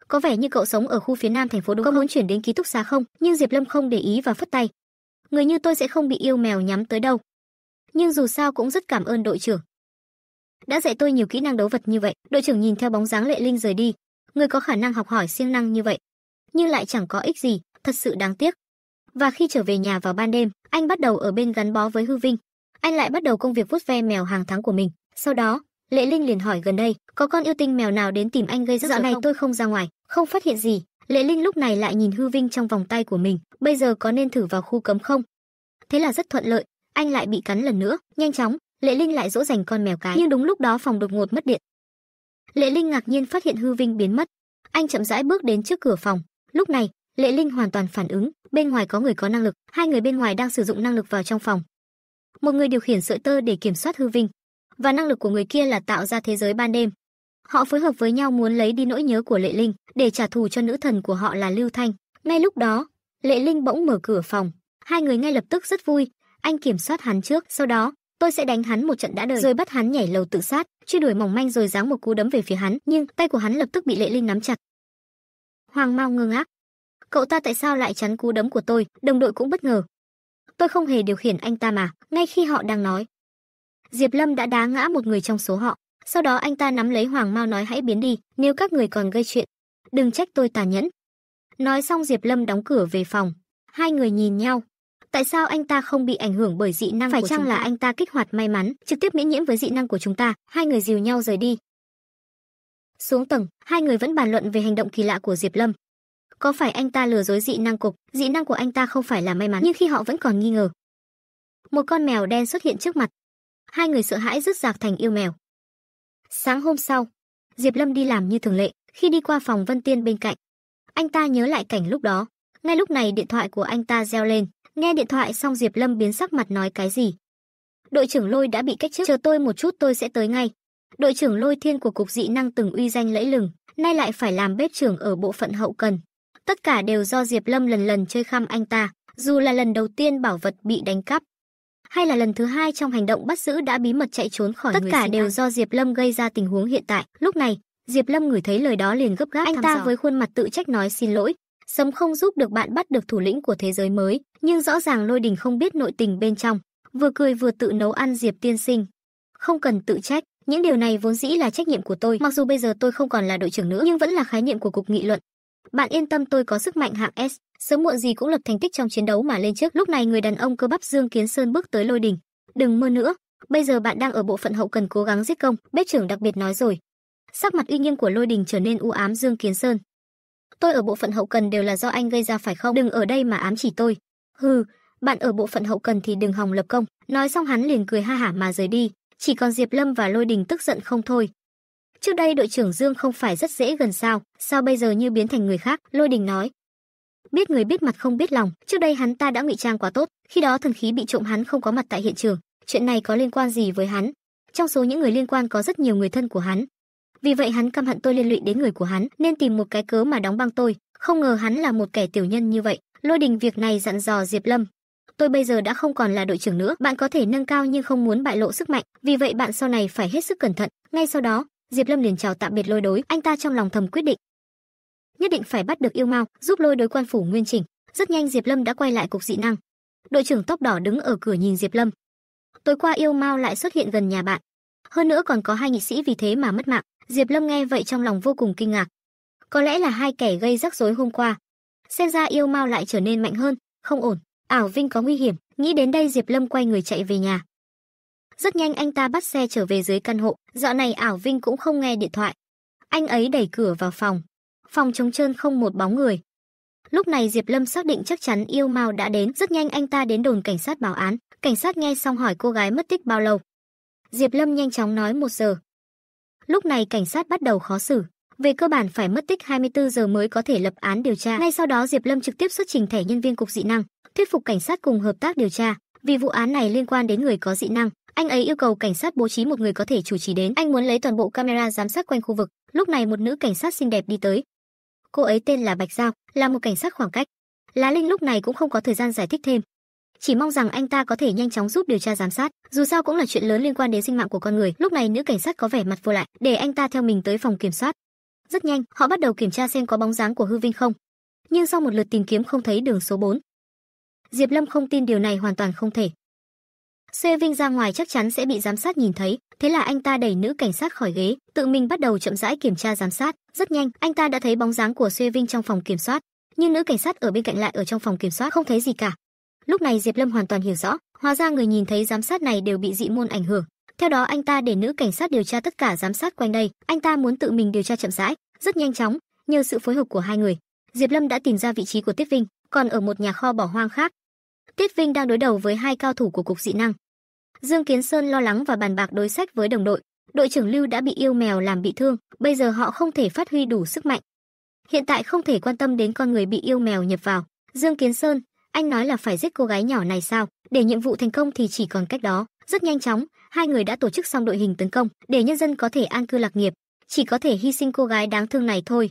Có vẻ như cậu sống ở khu phía nam thành phố đúng không? Có muốn chuyển đến ký túc xá không? Nhưng Diệp Lâm không để ý và phất tay. Người như tôi sẽ không bị yêu mèo nhắm tới đâu. Nhưng dù sao cũng rất cảm ơn đội trưởng. đã dạy tôi nhiều kỹ năng đấu vật như vậy. Đội trưởng nhìn theo bóng dáng Lệ Linh rời đi, người có khả năng học hỏi siêng năng như vậy, nhưng lại chẳng có ích gì, thật sự đáng tiếc. Và khi trở về nhà vào ban đêm, anh bắt đầu ở bên gắn bó với Hư Vinh. Anh lại bắt đầu công việc vuốt ve mèo hàng tháng của mình. Sau đó, Lệ Linh liền hỏi gần đây, có con yêu tinh mèo nào đến tìm anh gây rắc rối này tôi không ra ngoài, không phát hiện gì. Lệ Linh lúc này lại nhìn Hư Vinh trong vòng tay của mình, bây giờ có nên thử vào khu cấm không? Thế là rất thuận lợi, anh lại bị cắn lần nữa, nhanh chóng, Lệ Linh lại dỗ dành con mèo cái, nhưng đúng lúc đó phòng đột ngột mất điện. Lệ Linh ngạc nhiên phát hiện Hư Vinh biến mất. Anh chậm rãi bước đến trước cửa phòng. Lúc này, Lệ Linh hoàn toàn phản ứng, bên ngoài có người có năng lực, hai người bên ngoài đang sử dụng năng lực vào trong phòng. Một người điều khiển sợi tơ để kiểm soát Hư Vinh, và năng lực của người kia là tạo ra thế giới ban đêm. Họ phối hợp với nhau muốn lấy đi nỗi nhớ của Lệ Linh để trả thù cho nữ thần của họ là Lưu Thanh. Ngay lúc đó, Lệ Linh bỗng mở cửa phòng, hai người ngay lập tức rất vui, anh kiểm soát hắn trước, sau đó tôi sẽ đánh hắn một trận đã đời rồi bắt hắn nhảy lầu tự sát, truy đuổi mỏng manh rồi giáng một cú đấm về phía hắn, nhưng tay của hắn lập tức bị Lệ Linh nắm chặt. Hoàng Mao ngơ ngác. Cậu ta tại sao lại chắn cú đấm của tôi? Đồng đội cũng bất ngờ. Tôi không hề điều khiển anh ta mà, ngay khi họ đang nói. Diệp Lâm đã đá ngã một người trong số họ, sau đó anh ta nắm lấy Hoàng Mao nói hãy biến đi, nếu các người còn gây chuyện, đừng trách tôi tàn nhẫn. Nói xong Diệp Lâm đóng cửa về phòng, hai người nhìn nhau, Tại sao anh ta không bị ảnh hưởng bởi dị năng Phải chăng là anh ta kích hoạt may mắn, trực tiếp miễn nhiễm với dị năng của chúng ta? Hai người dìu nhau rời đi. Xuống tầng, hai người vẫn bàn luận về hành động kỳ lạ của Diệp Lâm. Có phải anh ta lừa dối dị năng cục? Dị năng của anh ta không phải là may mắn, nhưng khi họ vẫn còn nghi ngờ. Một con mèo đen xuất hiện trước mặt. Hai người sợ hãi rứt rạc thành yêu mèo. Sáng hôm sau, Diệp Lâm đi làm như thường lệ, khi đi qua phòng Vân Tiên bên cạnh, anh ta nhớ lại cảnh lúc đó. Ngay lúc này điện thoại của anh ta reo lên, Nghe điện thoại xong Diệp Lâm biến sắc mặt nói cái gì. Đội trưởng Lôi đã bị cách chức, chờ tôi một chút tôi sẽ tới ngay. Đội trưởng Lôi Thiên của cục dị năng từng uy danh lẫy lừng, nay lại phải làm bếp trưởng ở bộ phận hậu cần. Tất cả đều do Diệp Lâm lần lần chơi khăm anh ta, dù là lần đầu tiên bảo vật bị đánh cắp, hay là lần thứ hai trong hành động bắt giữ đã bí mật chạy trốn khỏi Tất cả đều do Diệp Lâm gây ra tình huống hiện tại. Lúc này, Diệp Lâm ngửi thấy lời đó liền gấp gáp anh ta với khuôn mặt tự trách nói xin lỗi, Sấm không giúp được bạn bắt được thủ lĩnh của thế giới mới, nhưng rõ ràng Lôi Đình không biết nội tình bên trong, vừa cười vừa tự nấu ăn Diệp tiên sinh. Không cần tự trách, những điều này vốn dĩ là trách nhiệm của tôi, mặc dù bây giờ tôi không còn là đội trưởng nữa nhưng vẫn là khái niệm của cục nghị luận. Bạn yên tâm tôi có sức mạnh hạng S, sớm muộn gì cũng lập thành tích trong chiến đấu mà lên trước. Lúc này người đàn ông cơ bắp Dương Kiến Sơn bước tới Lôi Đình. Đừng mơ nữa, bây giờ bạn đang ở bộ phận hậu cần cố gắng giết công, bếp trưởng đặc biệt nói rồi. Sắc mặt uy nghiêm của Lôi Đình trở nên u ám Dương Kiến Sơn, Tôi ở bộ phận hậu cần đều là do anh gây ra phải không? Đừng ở đây mà ám chỉ tôi. Hừ, bạn ở bộ phận hậu cần thì đừng hòng lập công. Nói xong hắn liền cười ha hả mà rời đi, chỉ còn Diệp Lâm và Lôi Đình tức giận không thôi. Trước đây đội trưởng Dương không phải rất dễ gần sao, sao bây giờ như biến thành người khác? Lôi Đình nói. Biết người biết mặt không biết lòng, trước đây hắn ta đã ngụy trang quá tốt, khi đó thần khí bị trộm hắn không có mặt tại hiện trường, chuyện này có liên quan gì với hắn? Trong số những người liên quan có rất nhiều người thân của hắn, vì vậy hắn căm hận tôi liên lụy đến người của hắn, nên tìm một cái cớ mà đóng băng tôi. Không ngờ hắn là một kẻ tiểu nhân như vậy. Lôi Đình việc này dặn dò Diệp Lâm. Tôi bây giờ đã không còn là đội trưởng nữa, bạn có thể nâng cao nhưng không muốn bại lộ sức mạnh, vì vậy bạn sau này phải hết sức cẩn thận. Ngay sau đó, Diệp Lâm liền chào tạm biệt Lôi Đối, anh ta trong lòng thầm quyết định, nhất định phải bắt được yêu mao, giúp Lôi Đối quan phủ nguyên chỉnh. Rất nhanh Diệp Lâm đã quay lại cục dị năng. Đội trưởng tóc đỏ đứng ở cửa nhìn Diệp Lâm. Tối qua yêu mao lại xuất hiện gần nhà bạn. Hơn nữa còn có hai nghị sĩ vì thế mà mất mạng. Diệp Lâm nghe vậy trong lòng vô cùng kinh ngạc. Có lẽ là hai kẻ gây rắc rối hôm qua. Xem ra yêu mao lại trở nên mạnh hơn, không ổn. Ảo Vinh có nguy hiểm, nghĩ đến đây Diệp Lâm quay người chạy về nhà. Rất nhanh anh ta bắt xe trở về dưới căn hộ, dạo này Ảo Vinh cũng không nghe điện thoại. Anh ấy đẩy cửa vào phòng. Phòng trống trơn không một bóng người. Lúc này Diệp Lâm xác định chắc chắn yêu Mao đã đến, rất nhanh anh ta đến đồn cảnh sát báo án. Cảnh sát nghe xong hỏi cô gái mất tích bao lâu. Diệp Lâm nhanh chóng nói một giờ, Lúc này cảnh sát bắt đầu khó xử. Về cơ bản phải mất tích 24 giờ mới có thể lập án điều tra. Ngay sau đó Diệp Lâm trực tiếp xuất trình thẻ nhân viên cục dị năng, thuyết phục cảnh sát cùng hợp tác điều tra. Vì vụ án này liên quan đến người có dị năng, anh ấy yêu cầu cảnh sát bố trí một người có thể chủ trì đến. Anh muốn lấy toàn bộ camera giám sát quanh khu vực. Lúc này một nữ cảnh sát xinh đẹp đi tới. Cô ấy tên là Bạch Giao, là một cảnh sát khoảng cách. Lá Linh lúc này cũng không có thời gian giải thích thêm, chỉ mong rằng anh ta có thể nhanh chóng giúp điều tra giám sát, dù sao cũng là chuyện lớn liên quan đến sinh mạng của con người. Lúc này nữ cảnh sát có vẻ mặt vô lại, để anh ta theo mình tới phòng kiểm soát. Rất nhanh, họ bắt đầu kiểm tra xem có bóng dáng của Hư Vinh không. Nhưng sau một lượt tìm kiếm không thấy đường số 4. Diệp Lâm không tin điều này hoàn toàn không thể. Xê Vinh ra ngoài chắc chắn sẽ bị giám sát nhìn thấy, thế là anh ta đẩy nữ cảnh sát khỏi ghế, tự mình bắt đầu chậm rãi kiểm tra giám sát. Rất nhanh, anh ta đã thấy bóng dáng của Xê Vinh trong phòng kiểm soát, nhưng nữ cảnh sát ở bên cạnh lại ở trong phòng kiểm soát không thấy gì cả. Lúc này Diệp Lâm hoàn toàn hiểu rõ, hóa ra người nhìn thấy giám sát này đều bị dị môn ảnh hưởng. Theo đó anh ta để nữ cảnh sát điều tra tất cả giám sát quanh đây, anh ta muốn tự mình điều tra chậm rãi, rất nhanh chóng, nhờ sự phối hợp của hai người, Diệp Lâm đã tìm ra vị trí của Tiết Vinh, còn ở một nhà kho bỏ hoang khác. Tiết Vinh đang đối đầu với hai cao thủ của cục dị năng. Dương Kiến Sơn lo lắng và bàn bạc đối sách với đồng đội. Đội trưởng Lưu đã bị yêu mèo làm bị thương, bây giờ họ không thể phát huy đủ sức mạnh. Hiện tại không thể quan tâm đến con người bị yêu mèo nhập vào. Dương Kiến Sơn, anh nói là phải giết cô gái nhỏ này sao? Để nhiệm vụ thành công thì chỉ còn cách đó. Rất nhanh chóng, hai người đã tổ chức xong đội hình tấn công, để nhân dân có thể an cư lạc nghiệp. Chỉ có thể hy sinh cô gái đáng thương này thôi.